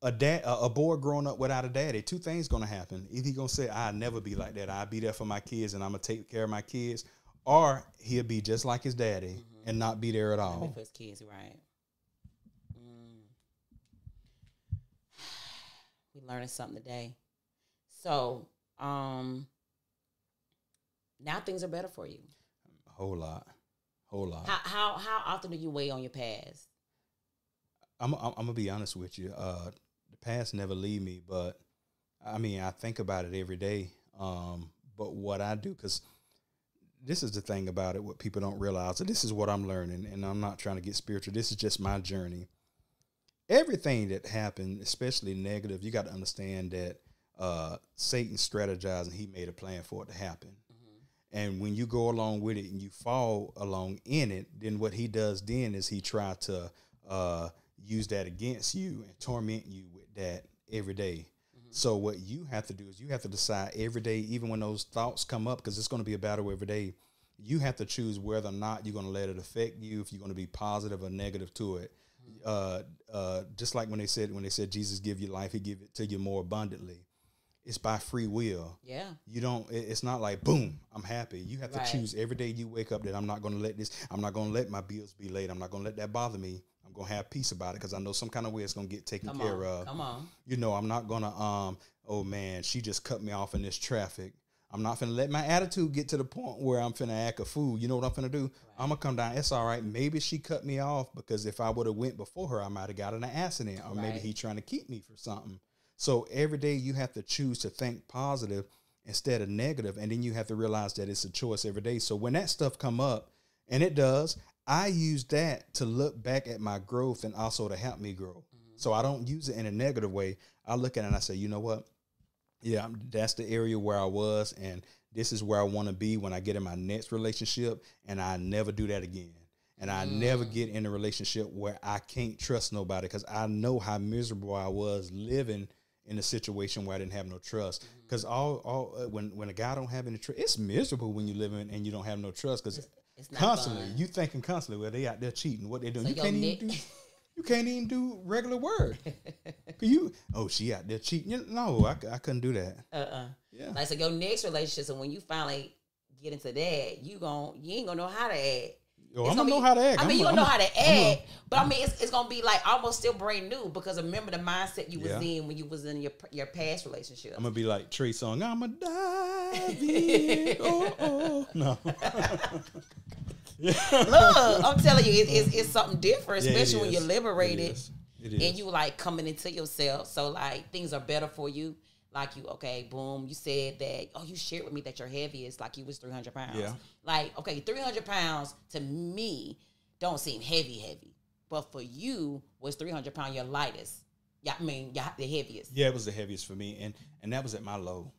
a dad a, boy growing up without a daddy. Two things gonna happen. Either he gonna say, I'll never be like that, I'll be there for my kids and I'm gonna take care of my kids, or he'll be just like his daddy and not be there at all. for his kids, right? Mm. *sighs* We learning something today. So, um, now things are better for you. A whole lot. Whole lot. How how how often do you weigh on your past? I'm, I'm, I'm gonna be honest with you. Uh, the past never leave me, but I mean, I think about it every day. Um, but what I do, because this is the thing about it, what people don't realize. And this is what I'm learning, and I'm not trying to get spiritual. This is just my journey. Everything that happened, especially negative, you got to understand that uh, Satan strategized and he made a plan for it to happen. And when you go along with it and you fall along in it, then what he does then is he try to uh, use that against you and torment you with that every day. So what you have to do is you have to decide every day, even when those thoughts come up, because it's going to be a battle every day. You have to choose whether or not you're going to let it affect you, if you're going to be positive or negative to it. Uh, uh, just like when they said when they said Jesus give you life, He give it to you more abundantly. It's by free will. Yeah. you don't it's not like boom i'm happy. You have to Right. choose every day you wake up that i'm not going to let this i'm not going to let my bills be late. I'm not going to let that bother me. I'm going to have peace about it because i know some kind of way it's going to get taken Come care on. of. Come on. you know i'm not going to um oh man she just cut me off in this traffic. I'm not finna let my attitude get to the point where i'm finna act a fool. You know what i'm finna do? I'm gonna come down. It's all right. Maybe she cut me off because if i would have went before her i might have got in an accident or maybe Right. he trying to keep me for something so every day you have to choose to think positive instead of negative, and then you have to realize that it's a choice every day. So when that stuff come up, and it does, I use that to look back at my growth and also to help me grow. Mm-hmm. So I don't use it in a negative way. I look at it and I say, you know what? Yeah, I'm- that's the area where I was, and this is where I want to be when I get in my next relationship, and I never do that again. And I never mm. get in a relationship where I can't trust nobody because I know how miserable I was living in a situation where I didn't have no trust. Because all, all uh, when when a guy don't have any trust, it's miserable when you live in and you don't have no trust because constantly fun. you thinking constantly, well, they out there cheating. What they doing? So you can't even do. *laughs* You can't even do regular word. *laughs* you oh she out there cheating? No, I couldn't do that. Uh-uh. Yeah. Like so your next relationship, so when you finally get into that, you gon' you ain't gonna know how to act. Yo, I'm gonna be- know how to act. I mean, you gonna know how to act, but I mean, it's, it's gonna be like almost still brand new because remember the mindset you was Yeah. in when you was in your your past relationship. I'm gonna be like Trey Songz. I'm a dive *laughs* in. Oh, oh. No. *laughs* Look, I'm telling you, it, it's, it's something different, Yeah, it especially when is. you're liberated is. It is. and you like coming into yourself. So like things are better for you. Like you, okay, boom. You said that. Oh, you shared with me that your heaviest, like you was 300 pounds. Yeah. Like okay, 300 pounds to me don't seem heavy, heavy, but for you was 300 pound your lightest. Yeah, I mean, yeah, the heaviest. Yeah, it was the heaviest for me, and and that was at my low,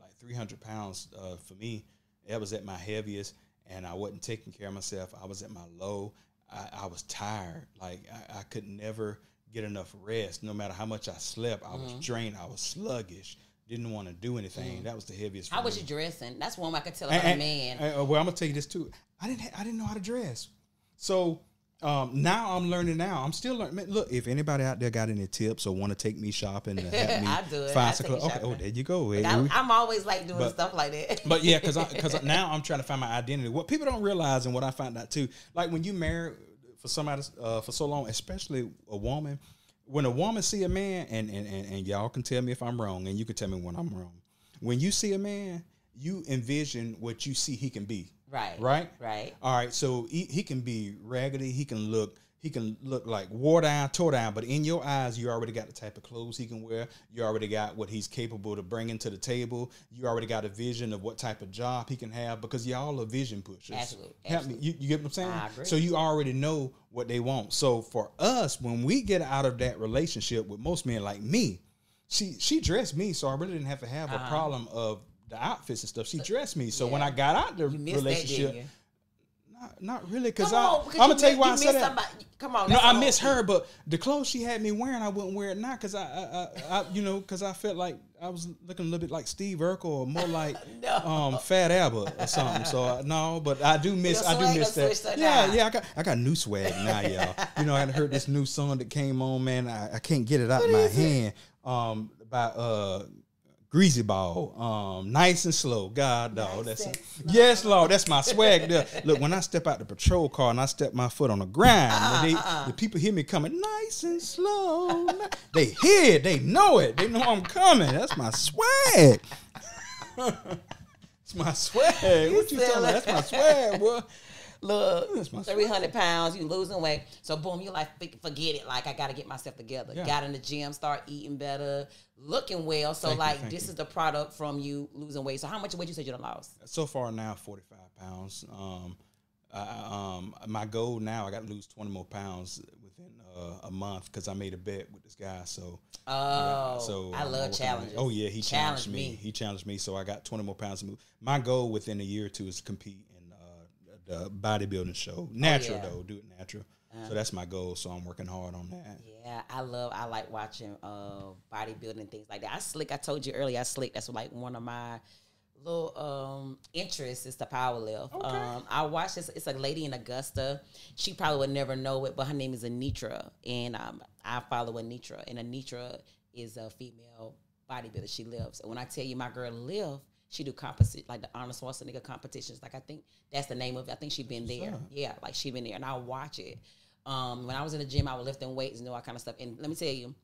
like 300 pounds uh, for me. That was at my heaviest, and I wasn't taking care of myself. I was at my low. I, I was tired. Like I, I could never get enough rest. No matter how much I slept, I was drained. I was sluggish. Didn't want to do anything. That was the heaviest. How was you dressing? That's one way I could tell And- about a man. and, uh, well, I'm gonna tell you this too. I didn't. I didn't know how to dress. So um, now I'm learning. Now I'm still learning. Man, Look, if anybody out there got any tips or want to take me shopping, to help *laughs* me I do it. Find some. Okay, oh, there you go. But Eh, I, I'm always like doing But- stuff like that. but yeah, because because *laughs* now I'm trying to find my identity. What people don't realize, and what I find out too, like when you marry for somebody uh, for so long, especially a woman, when a woman see a man, and, and and and y'all can tell me if I'm wrong, and you can tell me when I'm wrong. When you see a man, you envision what you see he can be. right. Right. Right. All right, so he, he can be raggedy. He can look. He can look like wore down, tore down. But in your eyes, you already got the type of clothes he can wear. You already got what he's capable to bringing to the table. You already got a vision of what type of job he can have because y'all are vision pushers. Absolutely, me. You, you get what I'm saying? I agree. So you already know what they want. So for us, when we get out of that relationship with most men like me, she she dressed me, so I really didn't have to have a Uh-huh. problem of the outfits and stuff. She dressed me. So when. I got out the missed that, not really, because Come I, on, I'm gonna tell you why I said miss that. Come on. No, I miss her, but the clothes she had me wearing, I wouldn't wear it now because I, I, I, I, you know, because I felt like I was looking a little bit like Steve Urkel or more *laughs* like No. um, Fat Albert or something. So uh, no, but I do miss, I do miss that. Yeah, now. yeah, I got, I got new swag now, y'all. You know, I heard this new song that came on, man. I, I can't get it out of my hand. Um, by uh. Greasy ball, um, nice and slow. God, dog, that's and it. *laughs* Yes, Lord, that's my swag. There. Look, when I step out the patrol car and I step my foot on the ground, Uh-uh, they, the people hear me coming nice and slow. *laughs* they hear it, they know it, they know I'm coming. That's my swag. it's my swag. what you talking about? That's my swag, boy. Look, my three hundred pounds, you losing weight. So boom, you're like forget it. Like I got to get myself together. Yeah. Got in the gym, start eating better, looking well. So Thank like thank this you. is the product from you losing weight. So how much weight you said you done lost? So far now, 45 pounds. Um, I, um, my goal now, I got to lose 20 more pounds within uh, a month because I made a bet with this guy. So Oh, so I love challenges. Oh yeah, he challenged me. me. He challenged me, so I got 20 more pounds to move. My goal within a year or two is to compete in uh, the bodybuilding show. Natural Oh, yeah. though, do it natural. So that's my goal. So I'm working hard on that. Yeah, I love. I like watching uh bodybuilding things like that. I slick. I told you earlier. I slick. That's like one of my little um interests is the power lift. Um, I watched this. It's a lady in Augusta. She probably would never know it, but her name is Anitra, and um, I follow Anitra, and Anitra is a female bodybuilder. She lives. And when I tell you my girl live. She do composite like the Arnold Schwarzenegger competitions. Like I think that's the name of it. I think she been there. Yeah, like she been there, and I watch it. Um, when I was in the gym, I was lifting weights and all that kind of stuff. And let me tell you,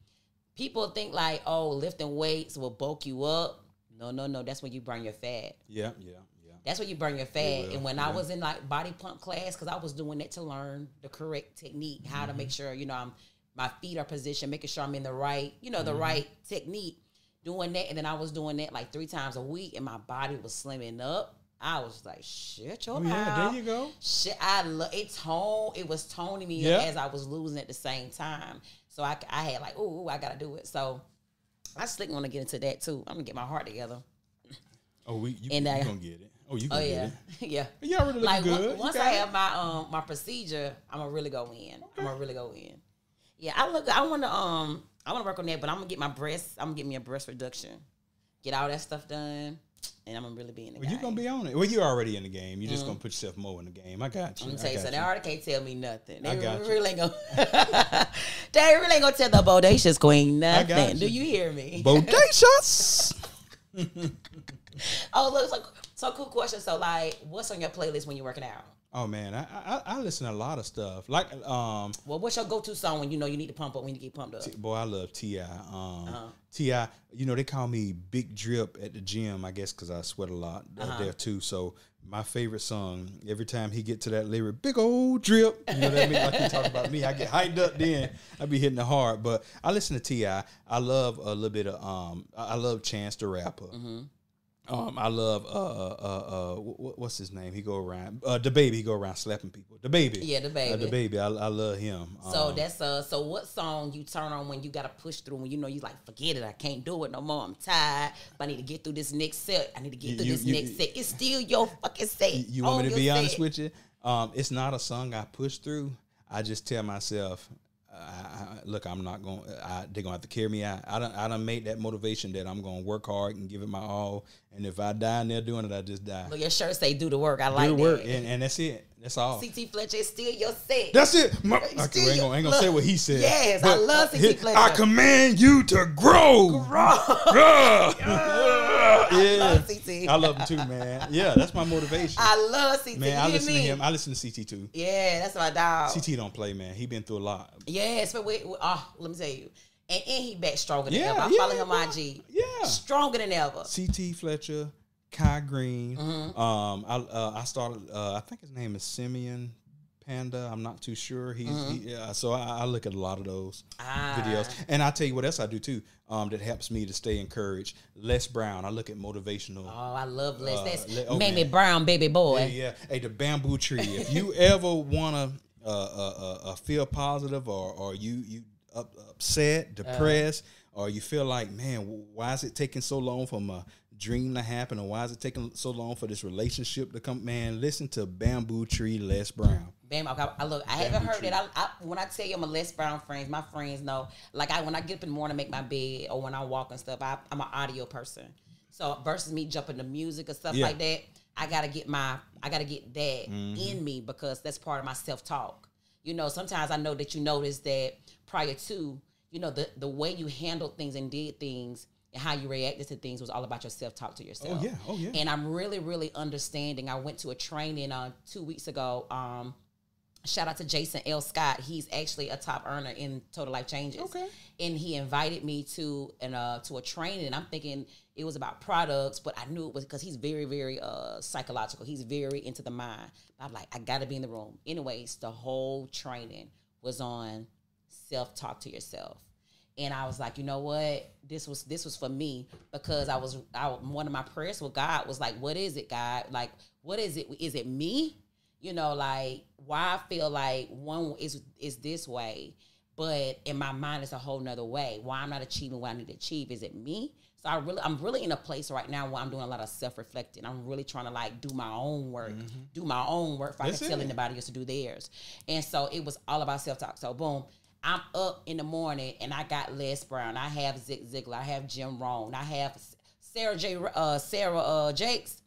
people think like, oh, lifting weights will bulk you up. No, no, no. That's when you burn your fat. Yeah, yeah, yeah. That's when you burn your fat. And when I was in like body pump class, because I was doing that to learn the correct technique, how to make Mm-hmm. sure you know I'm my feet are positioned, making sure I'm in the right, you know, the Mm-hmm. right technique. Doing that, and then I was doing that like three times a week, and my body was slimming up. I was like, shit, your Oh yeah, mouth. there you go. Shit, I lo- it tone it was toning me Yeah. up as I was losing at the same time. So I, I had like, ooh, I gotta do it. So I slick want to get into that too. I'm gonna get my heart together. Oh, we you, And you I- gonna get it? Oh, you Oh gonna yeah, get it? *laughs* yeah. You already looking Like good. on- You once I it. have my um my procedure, I'm gonna really go in. I'm gonna really go in. Yeah, I look. I want to um I want to work on that, but I'm gonna get my breast. I'm gonna get me a breast reduction, get all that stuff done, and I'm gonna really be in the Well, game. you're gonna be on it. Well, you're already in the game. You're just mm. gonna put yourself more in the game. I got you. I'm gonna tell you, got so they already can't tell me nothing. They I got you. really ain't gonna. *laughs* they really ain't gonna tell the bodacious queen I got nothing. Do you. you hear me? Bodacious. *laughs* oh, look, so, so cool question. So, like, what's on your playlist when you're working out? Oh man, I, I I listen to a lot of stuff. Like um, Well, what's your go-to song when you know you need to pump up when you get pumped up? T- boy, I love Ti. Um, Uh-huh. T.I., you know they call me Big Drip at the gym. I guess because I sweat a lot uh, Uh-huh. there too. So my favorite song every time he get to that lyric, big old drip. You know what I mean? Like he talk about me, I get hyped up. Then I be hitting the hard. But I listen to Ti. I love a little bit of um. I I love Chance the Rapper. Mm-hmm. Um, I love uh uh uh, uh what's his name? He go around uh the baby. He go around slapping people. The baby. Yeah, the Uh, baby. the baby. I, I love him. So Um, that's uh. So what song you turn on when you gotta push through when you know you like forget it I can't do it no more I'm tired but I need to get through this next set I need to get You- through you- this you- next set it's still your fucking set You- You want me to be set. honest with you? Um, it's not a song I push through. I just tell myself, I, look, I'm not going. to They're gonna have to carry me out. I don't. I don't make that motivation that I'm gonna work hard and give it my all. And if I die and they're doing it, I just die. Look, your shirt say do the work I like Do that the work, and, and that's it. That's all. CT Fletcher is still your set That's it. My- I ain't gonna, ain't gonna say what he said. Yes, I love C.T. he- Fletcher. I command you to grow. Grow. Yeah. *laughs* I love CT. I love him too, man. Yeah, that's my motivation. I love CT man, I you hear listen me? to him. I listen to CT too. yeah that's my dog CT don't play, man. He been through a lot. Yes, but wait, oh, let me tell you. And, and he back stronger than Yeah, ever. I yeah, follow him on IG. Yeah. Stronger than ever. CT Fletcher, Kai Greene. Mm-hmm. Um, I uh, I started. Uh, I think his name is Simeon Panda. I'm not too sure. He's he, yeah. So I, I look at a lot of those Mm-hmm. Ah. videos, and I tell you what else I do too. Um, that helps me to stay encouraged. Les Brown. I look at motivational. Oh, I love Les. Uh, That's Le- oh, Mamie. Brown, baby boy. Yeah, yeah. Hey, the bamboo tree. If you *laughs* ever wanna uh, uh, uh, uh, feel positive, or or you you up, upset, depressed, or you feel like, man, why is it taking so long for my dream to happen, or why is it taking so long for this relationship to come? Man, listen to Bamboo Tree Les Brown. Bam, okay, I look. I haven't heard it. I, I, when I tell you I'm a Les Brown friends, my friends know. Like I, when I get up in the morning, make my bed, or when I walk and stuff, I, I'm an audio person. So versus me jumping to music or stuff Yeah. like that, I gotta get my, I gotta get that Mm-hmm. in me because that's part of my self talk. You know, sometimes I know that you notice that prior to, you know, the the way you handled things and did things and how you reacted to things was all about your self talk to yourself. Oh yeah. Oh, yeah. And I'm really, really understanding. I went to a training uh, two weeks ago. Um, shout out to Jason L. Scott. He's actually a top earner in Total Life Changes. Okay. And he invited me to an uh to a training, and I'm thinking it was about products, but I knew it was because he's very, very uh psychological. He's very into the mind. I'm like, I gotta be in the room. Anyways, the whole training was on self talk to yourself. And I was like, you know what? This was this was for me because I was I, one of my prayers with God was like, what is it, God? Like, what is it? Is it me? You know, like why I feel like one is is this way, but in my mind it's a whole nother way. Why I'm not achieving what I need to achieve? Is it me? So I really I'm really in a place right now where I'm doing a lot of self reflecting. I'm really trying to like do my own work, mm-hmm. do my own work. If I can tell anybody else to do theirs. And so it was all about self talk. So boom. I'm up in the morning and I got Les Brown. I have Zig Ziglar. I have Jim Rohn. I have Sarah J. Uh, Sarah uh, Jakes.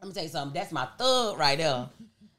Let me tell you something. That's my thug right there.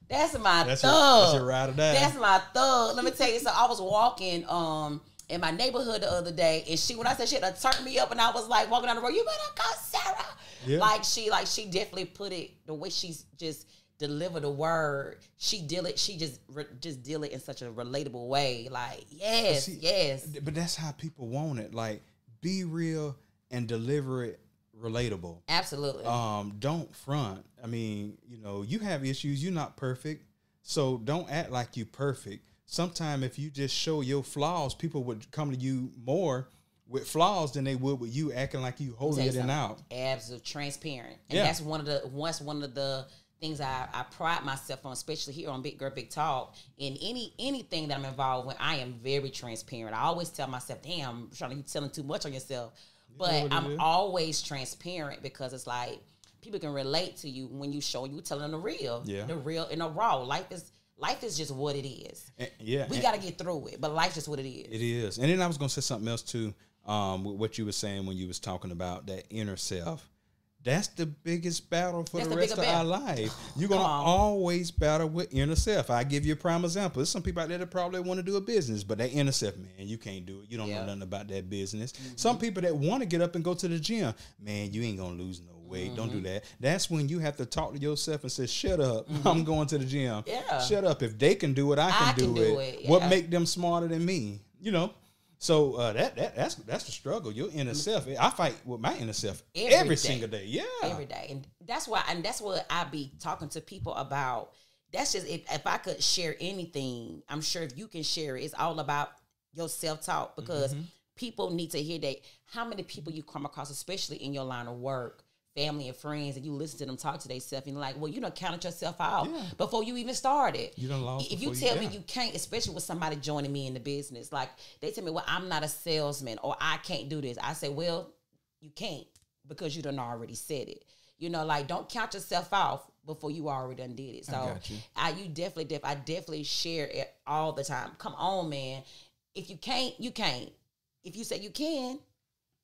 That's my That's your, thug. that's your ride or die. That's my thug. Let me tell you. So I was walking um in my neighborhood the other day, and she when I said she had to turn me up, and I was like walking down the road. You better go, Sarah. Yeah. Like she like she definitely put it the way she's just deliver the word. She deal it. She just re, just deal it in such a relatable way. Like yes, See, yes. But that's how people want it. Like, be real and deliver it relatable. Absolutely. Um, don't front. I mean, you know, you have issues. You're not perfect, so don't act like you're perfect. Sometimes if you just show your flaws, people would come to you more with flaws than they would with you acting like you holding it in out. Absolutely transparent, and Yeah. that's one of the once one of the things I, I pride myself on, especially here on Big Girl Big Talk. In any anything that I'm involved with, I am very transparent. I always tell myself, "Damn, Shauna, you telling too much on yourself," but what it I'm is. always transparent because it's like people can relate to you when you show you telling the real, Yeah. the real and the raw. Life is life is just what it is. And- yeah, We and- got to get through it, but life just what it is. It is. And then I was going to say something else too. Um, what you were saying when you was talking about that inner self. That's the biggest battle for That's the the rest of bigger our life. You're gonna always battle with inner self. I give you a prime example. There's some people out there that probably want to do a business, but that inner self, man, you can't do it. You don't Yeah. know nothing about that business. Mm-hmm. Some people that want to get up and go to the gym, man, you ain't gonna lose no weight. Don't do mm-hmm. that. That's when you have to talk to yourself and say, "Shut up, *laughs* mm-hmm. I'm going to the gym." Yeah. Shut up. If they can do it, I can, I do, can do it. it, What make them smarter than me? You know. So uh, that that that's that's the struggle. Your inner self. I fight with my inner self every, Every day. single day. Yeah. every day and that's why and that's what i be talking to people about that's just if, if i could share anything i'm sure if you can share it it's all about your self-talk because Mm-hmm. people need to hear that how many people you come across especially in your line of work family and friends and you listen to them talk to themselves and you're like well you done counted yourself out Yeah. before you even started You done lost if you before you- tell me you can't especially with somebody joining me in the business like they tell me well i'm not a salesman or i can't do this i say well you can't because you done already said it. You know, like don't count yourself off before you already done did it. So got you. I you definitely def I definitely share it all the time. Come on, man. If you can't, you can't. If you say you can,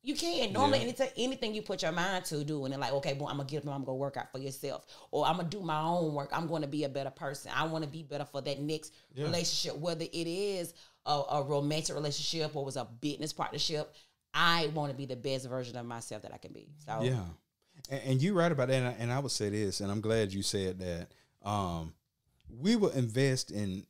you can. Normally Yeah. anything anything you put your mind to doing and like, okay, boy, I'm gonna get up I'm gonna work out for yourself. Or I'm gonna do my own work. I'm gonna be a better person. I wanna be better for that next Yeah. relationship, whether it is a, a romantic relationship or was a business partnership. I want to be the best version of myself that I can be. So Yeah, and, and you're right about that. And I, and I would say this, and I'm glad you said that. Um, we will invest in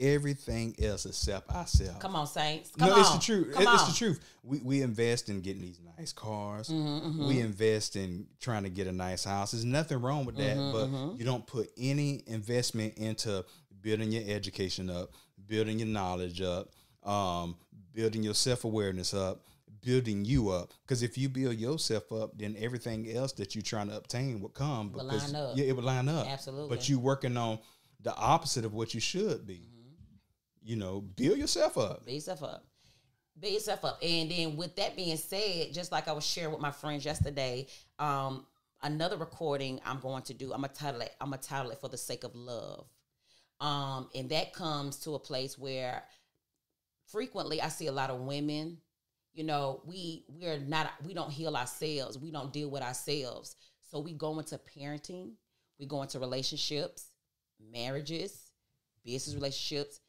everything else except ourselves. come on, Saints. Come no, on. it's the truth. Come It- it's the truth. We we invest in getting these nice cars. Mm-hmm, We invest in trying to get a nice house. There's nothing wrong with that, Mm-hmm, but you don't put any investment into building your education up, building your knowledge up, um, building your self awareness up, building you up. Because if you build yourself up, then everything else that you're trying to obtain will come. Will because, line up. Yeah, it will line up. Absolutely. But you working on the opposite of what you should be. You know, build yourself up. Build yourself up. build yourself up. And then with that being said, just like I was sharing with my friends yesterday, um, another recording I'm going to do, I'm gonna title it, I'm gonna title it for the sake of love. Um, and that comes to a place where frequently I see a lot of women, you know, we we're not we don't heal ourselves, we don't deal with ourselves. So we go into parenting, we go into relationships, marriages, business relationships,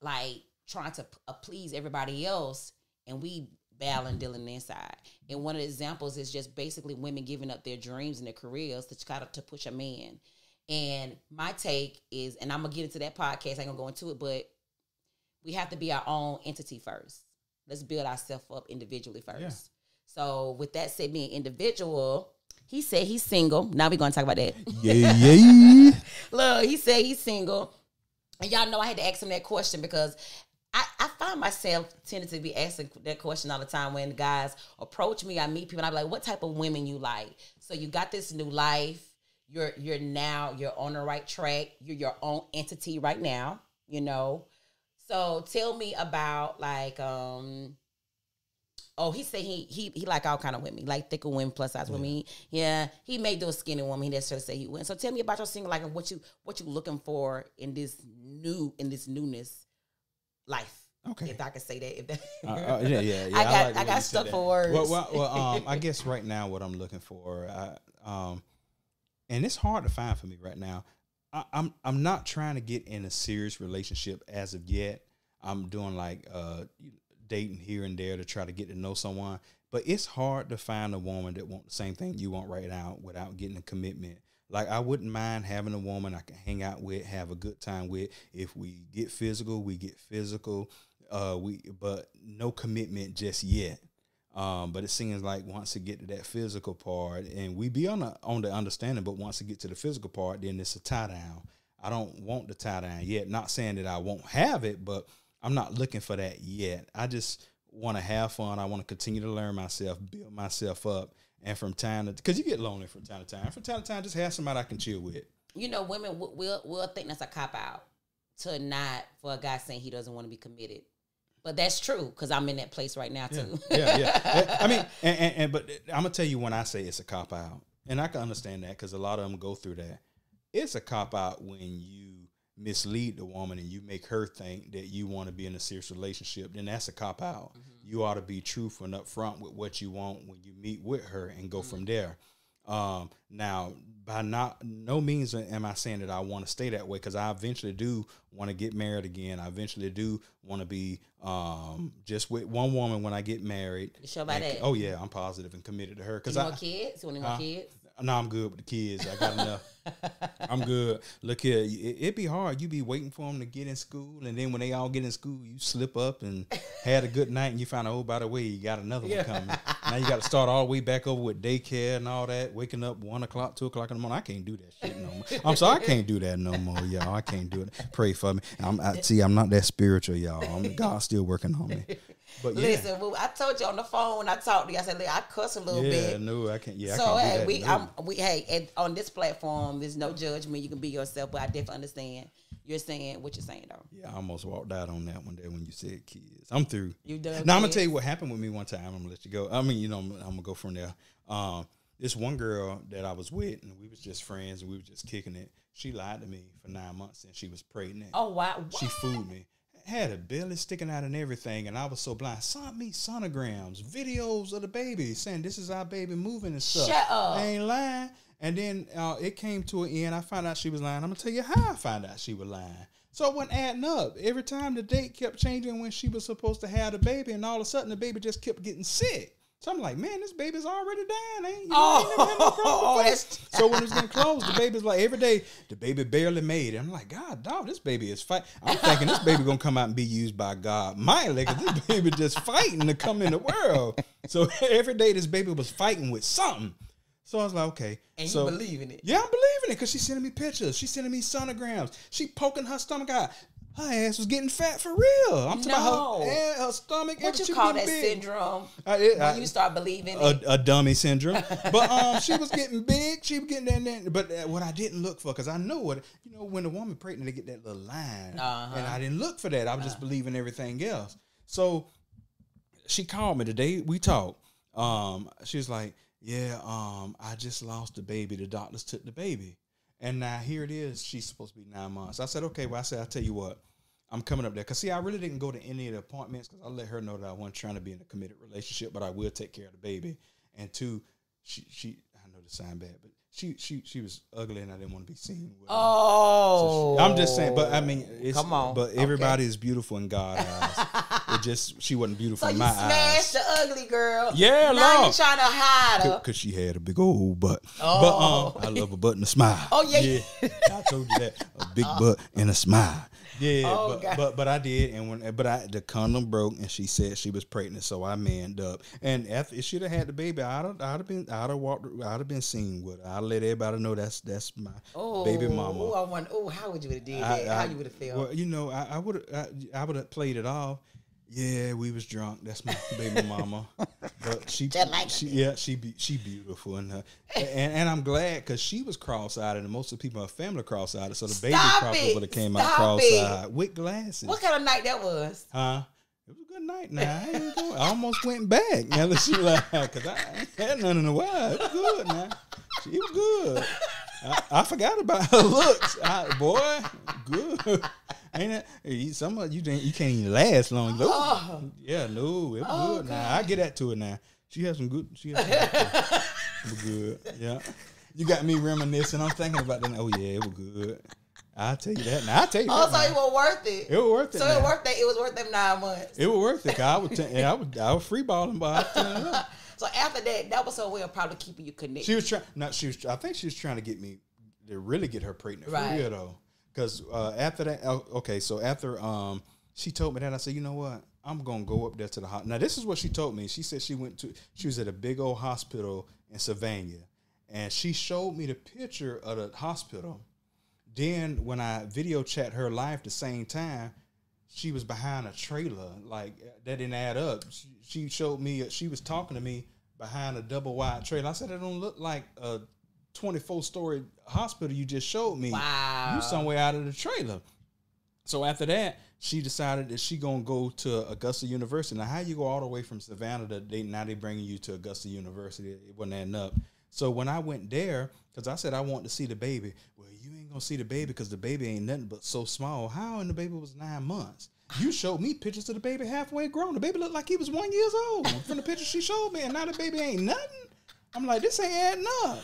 like trying to uh, please everybody else, and we battling dealing inside. And one of the examples is just basically women giving up their dreams and their careers to try to, to push a man. And my take is, and I'm gonna get into that podcast. I ain't gonna go into it, but we have to be our own entity first. Let's build ourselves up individually first. Yeah. So with that said, being individual, he said he's single. Now we're gonna talk about that. Yeah, yeah. *laughs* Look, he said he's single. And y'all know I had to ask him that question because I, I find myself tending to be asking that question all the time when guys approach me. I meet people and I'm like, what type of women you like? So you got this new life. You're you're now you're on the right track. You're your own entity right now, you know. So tell me about like um Oh, he said he he he like all kind of women, like thicker women, plus size women. Yeah, he may do a skinny woman. He of say he went. So tell me about your single life and what you what you looking for in this new in this newness life. Okay. if I can say that. If that, Uh, uh, yeah, yeah, *laughs* yeah. I got like I, got said for words. Well, well, well *laughs* um, I guess right now what I'm looking for, I, um, and it's hard to find for me right now. I, I'm I'm not trying to get in a serious relationship as of yet. I'm doing like uh, dating here and there to try to get to know someone, but it's hard to find a woman that want the same thing you want right now without getting a commitment. Like I wouldn't mind having a woman I can hang out with, have a good time with. If we get physical, we get physical. Uh, we but no commitment just yet. Um, but it seems like once it get to that physical part, and we be on the on the understanding, but once it get to the physical part, then it's a tie down. I don't want the tie down yet. Not saying that I won't have it, but I'm not looking for that yet. I just want to have fun. I want to continue to learn myself, build myself up, and from time to because you get lonely from time to time. From time to time, just have somebody I can chill with. you know, women will, will will think that's a cop out to not for a guy saying he doesn't want to be committed. But that's true because I'm in that place right now too. yeah, yeah. *laughs* I mean, and, and, and but I'm gonna tell you when I say it's a cop out, and I can understand that because a lot of them go through that. It's a cop out when you mislead the woman and you make her think that you want to be in a serious relationship. Then that's a cop out. You ought to be truthful and upfront with what you want when you meet with her and go from there. Um, now, by not no means am I saying that I want to stay that way because I eventually do want to get married again. I eventually do want to be um, just with one woman when I get married. You sure about And- that? Oh yeah, I'm positive and committed to her because you I want kids? You want any more Huh? kids? No, I'm good with the kids. I got enough. *laughs* I'm good. Look here, it, it be hard. You'd be waiting for them to get in school, and then when they all get in school, you slip up and had a good night, and you find out, oh, by the way, you got another one coming. Now you got to start all the way back over with daycare and all that. Waking up one o'clock, two o'clock in the morning. I can't do that shit no more. I'm sorry, I can't do that no more, y'all. I can't do it. Pray for me. I'm I, see. I'm not that spiritual, y'all. I'm, God's still working on me. But yeah, Listen, well, I told you on the phone when I talked to you, I said, I cuss a little yeah, bit. Yeah, no, I can't. Yeah, I so can't do hey, we no. I'm, we hey and on this platform, there's no judgment. You can be yourself, but I definitely understand you're saying what you're saying though. Yeah, I almost walked out on that one day when you said kids. I'm through. You done? Now I'm gonna tell you what happened with me one time. I'm gonna let you go. I mean, you know, I'm, I'm gonna go from there. Um, this one girl that I was with, and we was just friends, and we was just kicking it. She lied to me for nine months, and she was pregnant. Oh wow, She fooled me. Had a belly sticking out and everything, and I was so blind. Sent me sonograms, videos of the baby, saying this is our baby moving and stuff. Shut up. I ain't lying. And then uh, it came to an end. I found out she was lying. I'm gonna tell you how I found out she was lying. So it wasn't adding up. Every time the date kept changing when she was supposed to have the baby, and all of a sudden the baby just kept getting sick. So I'm like, man, this baby's already dying. Ain't you know, ain't no problem Oh, *laughs* oh that's- So when it was getting close, the baby's like every day, the baby barely made it. I'm like, God, dog, this baby is fight. I'm thinking this baby gonna come out and be used by God mightily, because this baby just fighting to come in the world. So *laughs* every day this baby was fighting with something. So I was like, okay. and so, you believe in it. Yeah, I'm believing it because she's sending me pictures. She's sending me sonograms. She poking her stomach out. Her ass was getting fat for real. I'm talking about her, her stomach. What you call that big. syndrome? I- it- when I- you start believing a, it. a dummy syndrome. *laughs* But um, she was getting big. She was getting that. that but uh, what I didn't look for, because I know what you know, when a woman pregnant, they get that little line, Uh-huh. and I didn't look for that. I was just believing everything else. So she called me the day we talked. Um, she was like, "Yeah, um, I just lost the baby. The doctors took the baby, and now here it is. She's supposed to be nine months." I said, "Okay." Well, I said, "I'll tell you what." I'm coming up there because see, I really didn't go to any of the appointments because I let her know that I wasn't trying to be in a committed relationship, but I will take care of the baby. And two, she she I know the sound bad, but she she she was ugly and I didn't want to be seen with. her. Oh, I'm just saying, but I mean, it's, Come on. But Okay. everybody is beautiful in God's eyes. *laughs* just she wasn't beautiful So in my smashed eyes the ugly girl. Yeah, now Lord. you trying to hide her. because she had a big old butt. Oh. But um, I love a butt and a smile. Oh, yeah. yeah. I told you that a big butt and a smile. Yeah, Oh, but, God. but but I did, and when but I the condom broke, and she said she was pregnant, so I manned up. And after if she'd have had the baby, I'd have, I'd have been I'd have walked I'd have been seen with her. I'd let everybody know that's that's my Oh, baby mama. Oh, I wonder. Oh, how would you have did I- that? I- how you would have felt? Well, you know, I, I would I, I would have played it off. Yeah, we was drunk. That's my baby mama. But *laughs* she, like she yeah, she be she beautiful and uh, and and I'm glad because she was cross-eyed and most of the people in her family cross-eyed, so the baby Stop probably would have came out Stop it. cross-eyed with glasses. what kind of night that was? Huh? It was a good night. Now I, I almost went back. Now that she like, cause I ain't had none in a while. It was good. Now she was good. I, I forgot about her looks. I, boy, good. *laughs* Ain't it? you- Some of you didn't. You can't even last long. No. Oh. Yeah, no, it was Oh, good. Now I get that to it. Now she has some good. She has some good. good. *laughs* Yeah. You got me reminiscing. I'm thinking about that. Oh yeah, it was good. I'll tell you that. Now I'll tell you. Oh, that so now. it was worth it. It was worth it. so now. it worth that. It was worth them nine months. It was worth it. I was, *laughs* t- I was, I was free balling, but I was telling her. So after that, that was her way of probably keeping you connected. she was trying. Not she was. I think she was trying to get me to really get her pregnant for Right. real though. Because uh, after that, oh, okay, so after um, she told me that, I said, you know what, I'm gonna go up there to the hospital. Now this is what she told me. She said she went to. She was at a big old hospital in Savannah, and she showed me the picture of the hospital. Then when I video chat her live the same time, she was behind a trailer. Like that didn't add up. She, she showed me. She was talking to me behind a double wide trailer. I said it don't look like a 24 story hospital you just showed me. Wow. You somewhere out of the trailer. So after that, she decided that she gonna go to Augusta University. Now, how you go all the way from Savannah to they now they bringing you to Augusta University? It wasn't adding up. So when I went there, because I said I want to see the baby. Well, you ain't gonna see the baby because the baby ain't nothing but so small. How? And the baby was nine months. You showed me pictures of the baby halfway grown. The baby looked like he was one years old from the picture she showed me, and now the baby ain't nothing. I'm like, this ain't adding up.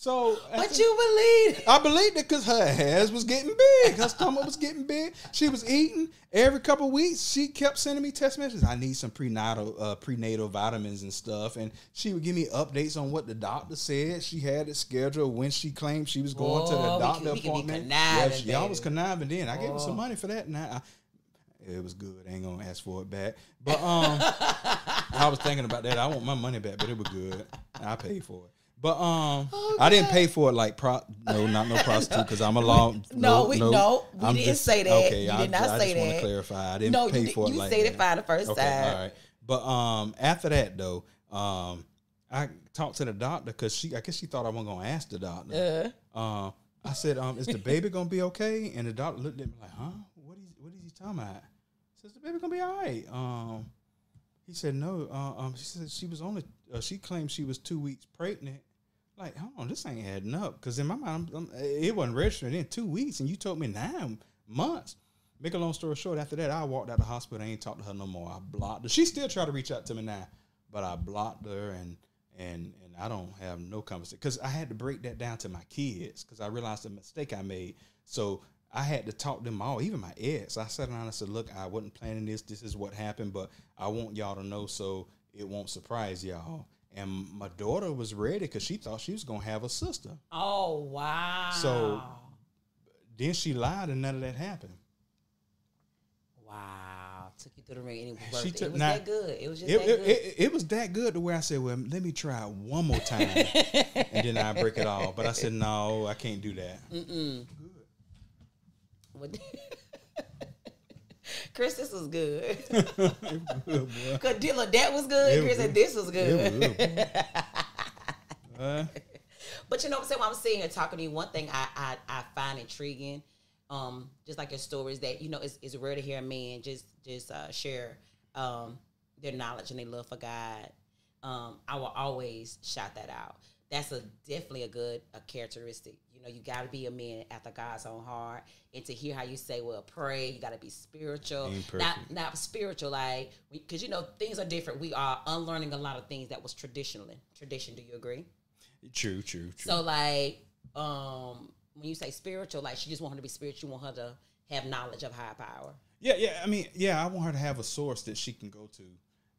So, but after- you believe. I believed it because her ass was getting big. Her stomach was getting big. She was eating every couple weeks. She kept sending me text messages. I need some prenatal uh, prenatal vitamins and stuff, and she would give me updates on what the doctor said. She had it scheduled when she claimed she was going to Oh, the doctor we can appointment. conniving, yeah, she, y'all was conniving then. I gave her some Oh. money for that. Now I, it was good. I ain't gonna ask for it back. But um, *laughs* I was thinking about that. I want my money back, but it was good. I paid for it. But um, I didn't pay for it like pro. No, not no prostitute because I'm a law. *laughs* No, we- no, we I'm didn't say that. Okay, You I, did not say that. I say just want to clarify. I didn't No, pay you, for it you like said that. it fine the first Okay, time. all right. But um, after that though, um, I talked to the doctor because she, I guess she thought I wasn't gonna ask the doctor. Uh, Um, I said, um, is the baby gonna be okay? And the doctor looked at me like, huh? What is what is he talking about? Says the baby gonna be all right. Um, he said no. Uh, um, she said she was only. Uh, she claimed she was two weeks pregnant. Like, hold on, this ain't adding up. Cause in my mind, I'm, I'm- it wasn't registered in two weeks, and you told me nine months. Make a long story short, after that, I walked out the hospital. I ain't talked to her no more. I blocked her. She still try to reach out to me now, but I blocked her, and and and I don't have no conversation because I had to break that down to my kids because I realized the mistake I made. So I had to talk to them all, even my ex. I sat down and said, "Look, I wasn't planning this. This is what happened, but I want y'all to know so it won't surprise y'all." And my daughter was ready because she thought she was gonna have a sister. oh wow. So- Then she lied, and none of that happened. wow, took you through the ring. And it was, She took- it was now- that good. It was just It, that it, good. it, it was that good to where I said, "Well, let me try it one more time, *laughs* and then I break it all." But I said, "No, I can't do that." Mm-mm. What- *laughs* Chris, this was good. *laughs* Good, boy. Cause Dilla, that was good. It Chris said this was good. Was *laughs* good. Uh, But you know what I'm saying? While I'm sitting here talking to you, one thing I I, I find intriguing, um, just like your stories that you know, it's, it's rare to hear a man just just uh, share, um, their knowledge and their love for God, um, I will always shout that out. That's a definitely a good a characteristic. You know, you got to be a man after God's own heart, and to hear how you say, "Well, pray." You got to be spiritual, not not spiritual, like because you know things are different. We are unlearning a lot of things that was traditionally tradition. Do you agree? True, true, true. So like, um, when you say spiritual, like she just want her to be spiritual, you want her to have knowledge of higher power. Yeah, yeah. I mean, yeah. I want her to have a source that she can go to,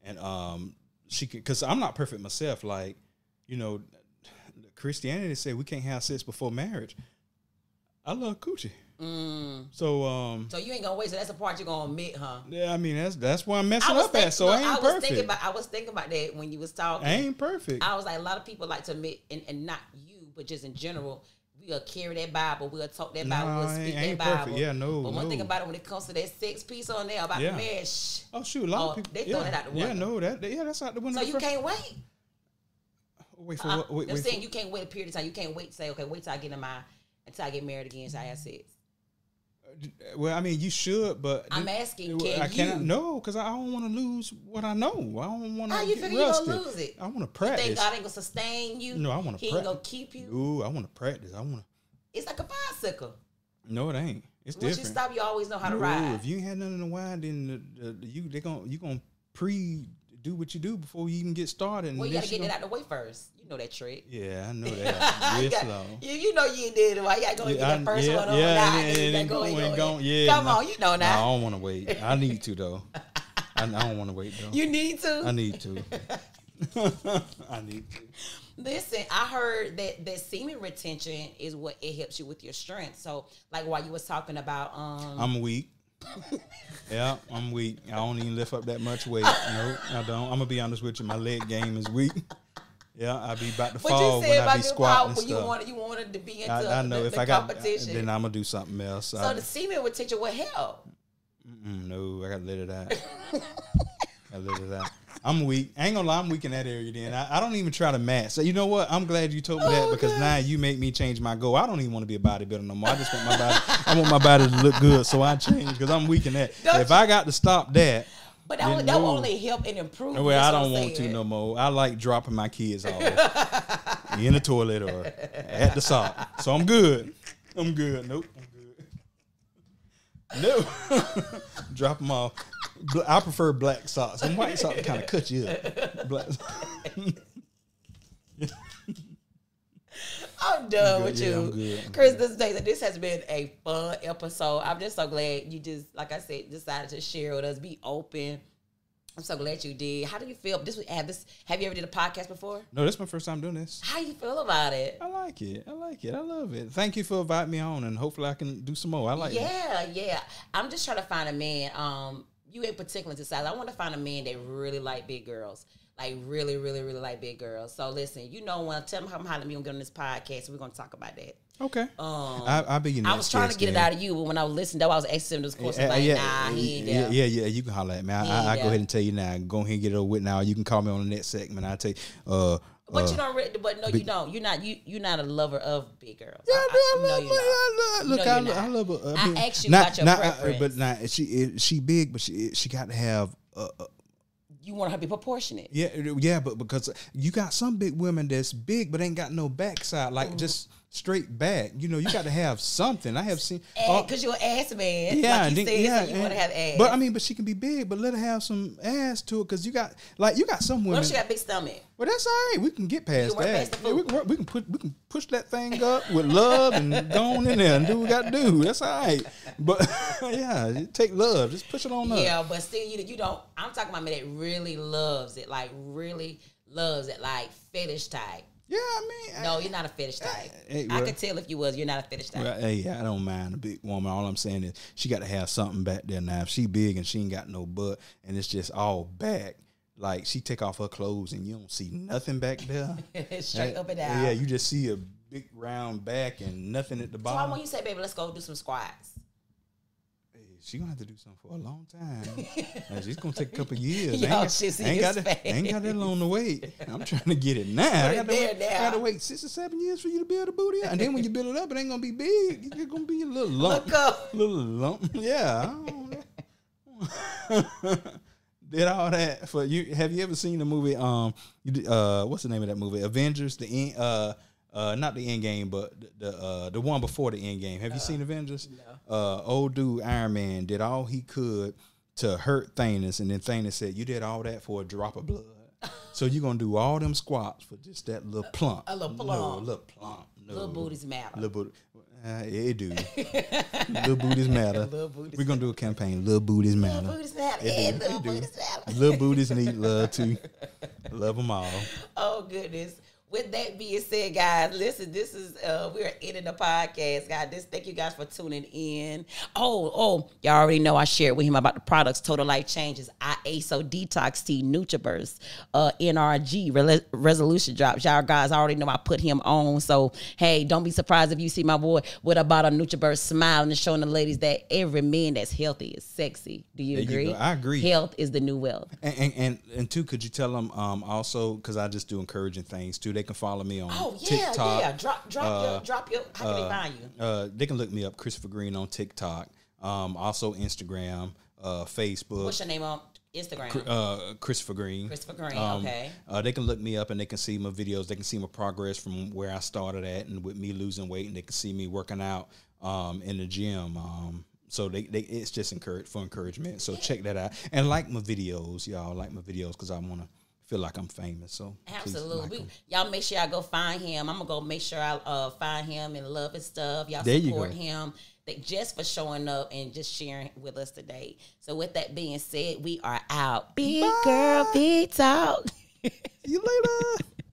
and um, she can because I'm not perfect myself. Like, you know, Christianity say we can't have sex before marriage. I love coochie, Mm. so um, So you ain't gonna wait. So that's the part you're gonna admit, huh? yeah. I mean, that's that's where I'm messing up think- at. So look, I ain't was thinking about. I was thinking about that when you was talking. I ain't perfect. I was like, a lot of people like to admit, and, and not you, but just in general, we'll carry that Bible, we'll talk that Bible, Nah, we'll I speak that Bible. perfect. Yeah, no, But one thing about it, when it comes to that sex piece on there about Yeah. the marriage, oh shoot, a lot Oh, of people they yeah, throw that out the Yeah, no, that yeah, that's out the window. so you first. can't wait. Wait for Uh, what? Wait, I'm wait saying for- you can't wait a period of time. You can't wait to say, okay, wait till I get in my until I get married again, so I have sex. Well, I mean, you should, but I'm asking, can I cannot you? know because I don't want to lose what I know. I don't want to How you figure you gonna lose it? I want to You practice. think God ain't gonna sustain you? No, I wanna He ain't gonna keep you. Ooh, I want to practice. I want to. It's like a bicycle. No, it ain't. It's Once you stop, you always know how to ride. if you ain't had nothing to while, then the, the, you they gonna you gonna pre do what you do before you even get started. well, you gotta get it out the way first. You know that trick. Yeah, I *laughs* know that. you, got- you, you know you did it. Why you gotta go and Yeah, get I- that first yeah, one on yeah, now? and then- then and then go go and go yeah, Come no. on, you know No, I don't want to wait. I need to though. I, I don't want to wait though. you need to. I need to. *laughs* *laughs* I need to. Listen, I heard that that semen retention is what it helps you with your strength. So, like while you was talking about, um, I'm weak. Yeah, I'm weak. I don't even lift up that much weight. No, I don't. I'm gonna be honest with you. My leg game is weak. Yeah, I be about to what fall when I be squatting and when you stuff. wanted you wanted to be into I, I know the, if the I got, competition. then I'm gonna do something else. so I, the semen retention will help. mm, no, I gotta let it out. *laughs* I let it out. I'm weak. I ain't gonna lie, I'm weak in that area. Then I, I don't even try to match. So you know what? I'm glad you told me that Oh, because God. now you make me change my goal. I don't even want to be a bodybuilder no more. I just want my body. I want my body to look good, so I change because I'm weak in that. Don't if I got to stop that, But that, will, that will only help and improve. well, I don't want to no more. I like dropping my kids off *laughs* in the toilet or at the sock. So I'm good. I'm good. Nope. I'm good. *laughs* No. *laughs* Drop them off. I prefer black socks. And white socks kind of cut you up. Black. *laughs* I'm done good. with Yeah, you, I'm. I'm Chris. This day, this has been a fun episode. I'm just so glad you just, like I said, decided to share with us, be open. I'm so glad you did. How do you feel? This have this. Have you ever did a podcast before? No, this is my first time doing this. How do you feel about it? I like it. I like it. I love it. Thank you for inviting me on, and hopefully I can do some more. I like it. yeah, yeah. I'm just trying to find a man. Um, you ain't particular to size. I want to find a man that really like big girls. Like really, really, really like big girls. So listen, you know when tell me how I'm hollering me, I'm getting on this podcast. We're gonna talk about that. Okay. Um, I, I'll be your I was trying to guest get it out of you, but when I was listening, though, I was asking him those questions. Uh, like, yeah, nah, he ain't yeah, there. yeah, yeah. You can holler at me. I, He I, I go ahead and tell you now. Go ahead and get it over with now. You can call me on the next segment. I tell you. Uh, But uh, you don't. Re- but no, you don't. You're not. You you're not a lover of big girls. Yeah, I, I, I, love. I love, look, I, lo- I love her. I mean, asked you not- about your not- uh, preference. but now she she big, but she she got to have. Uh, uh, You want her to be proportionate. yeah, yeah, but because you got some big women that's big but ain't got no backside, like just straight back. You know, you got to *laughs* have something. I have seen. Because uh, you're an ass man. yeah, like you then- yeah, so you want to have ass. But I mean, but she can be big, but let her have some ass to it because you got like you got some what women. if she got big stomach? Well, that's all right. We can get past can that. past Yeah, we, can work, we can put we can push that thing up with love and *laughs* go on in there and do what we got to do. That's all right. But *laughs* yeah, take love. Just push it on up. Yeah, but still, you you don't. I'm talking about man that really loves it, like really loves it, like fetish type. Yeah, I mean, No, you're not a fetish type. I well- could tell if you was. You're not a fetish type. Well, hey, I don't mind a big woman. All I'm saying is she got to have something back there now. If she big and she ain't got no butt and it's just all back, like she take off her clothes and you don't see nothing back there. *laughs* Straight up and down. Yeah, you just see a big round back and nothing at the So why bottom. when you say, baby, let's go do some squats? She gonna have to do something for a long time. And she's gonna take a couple years. *laughs* Yo, ain't got, she see ain't, got that, ain't got that long to wait. I'm trying to get it now. I Put it got to there wait, now. I got to wait six or seven years for you to build a booty, up. and then when you build it up, it ain't gonna be big. It's gonna be a little lump, Look up. little lump. Yeah. I don't know. *laughs* did all that for you. Have you ever seen the movie? Um, uh, what's the name of that movie? Avengers. The end. Uh, uh, not the end game, but the the, uh, the one before the end game. Have you seen Avengers? No. Uh, old dude Iron Man did all he could to hurt Thanos, and then Thanos said, "You did all that for a drop of blood." *laughs* so you're gonna do all them squats for just that little plump, a little No, plump. little plump, no. Little booties matter. Little booty. Uh, it do. *laughs* little booties matter. Little booties We're gonna do a campaign. Little booties matter. Little booties matter. It Yeah, do, little it do. booties matter. Little booties need love too. *laughs* Love them all. Oh goodness. With that being said, guys, listen, this is uh we're ending the podcast, guys. This thank you guys for tuning in. Oh, oh, y'all already know I shared with him about the products, Total Life Changes, I IASO Detox Tea, Nutriburst, uh, NRG, Rel- Resolution Drops. Y'all guys already know I put him on. So hey, don't be surprised if you see my boy with a bottle of Nutriburst smiling and showing the ladies that every man that's healthy is sexy. Do you There agree? go. I agree. Health is the new wealth. And and and, and two, could you tell them um also because I just do encouraging things too. They can follow me on Oh yeah, TikTok. yeah. Drop drop your drop your how can they find you? Uh, they can look me up, Christopher Greene on TikTok. Um, also Instagram, uh, Facebook. What's your name on Instagram? uh, Christopher Greene. Christopher Greene, Um, okay. Uh, they can look me up and they can see my videos. They can see my progress from where I started at and with me losing weight, and they can see me working out um, in the gym. Um, so they, they it's just encourage for encouragement. So check that out and like my videos, y'all. Like my videos because I want to feel like I'm famous. So like y'all make sure y'all go find him. I'm gonna go make sure I uh, find him and love his stuff. Y'all There support him. That just for showing up and just sharing with us today. So with that being said, we are out. Big girl, big talk. See you later. *laughs*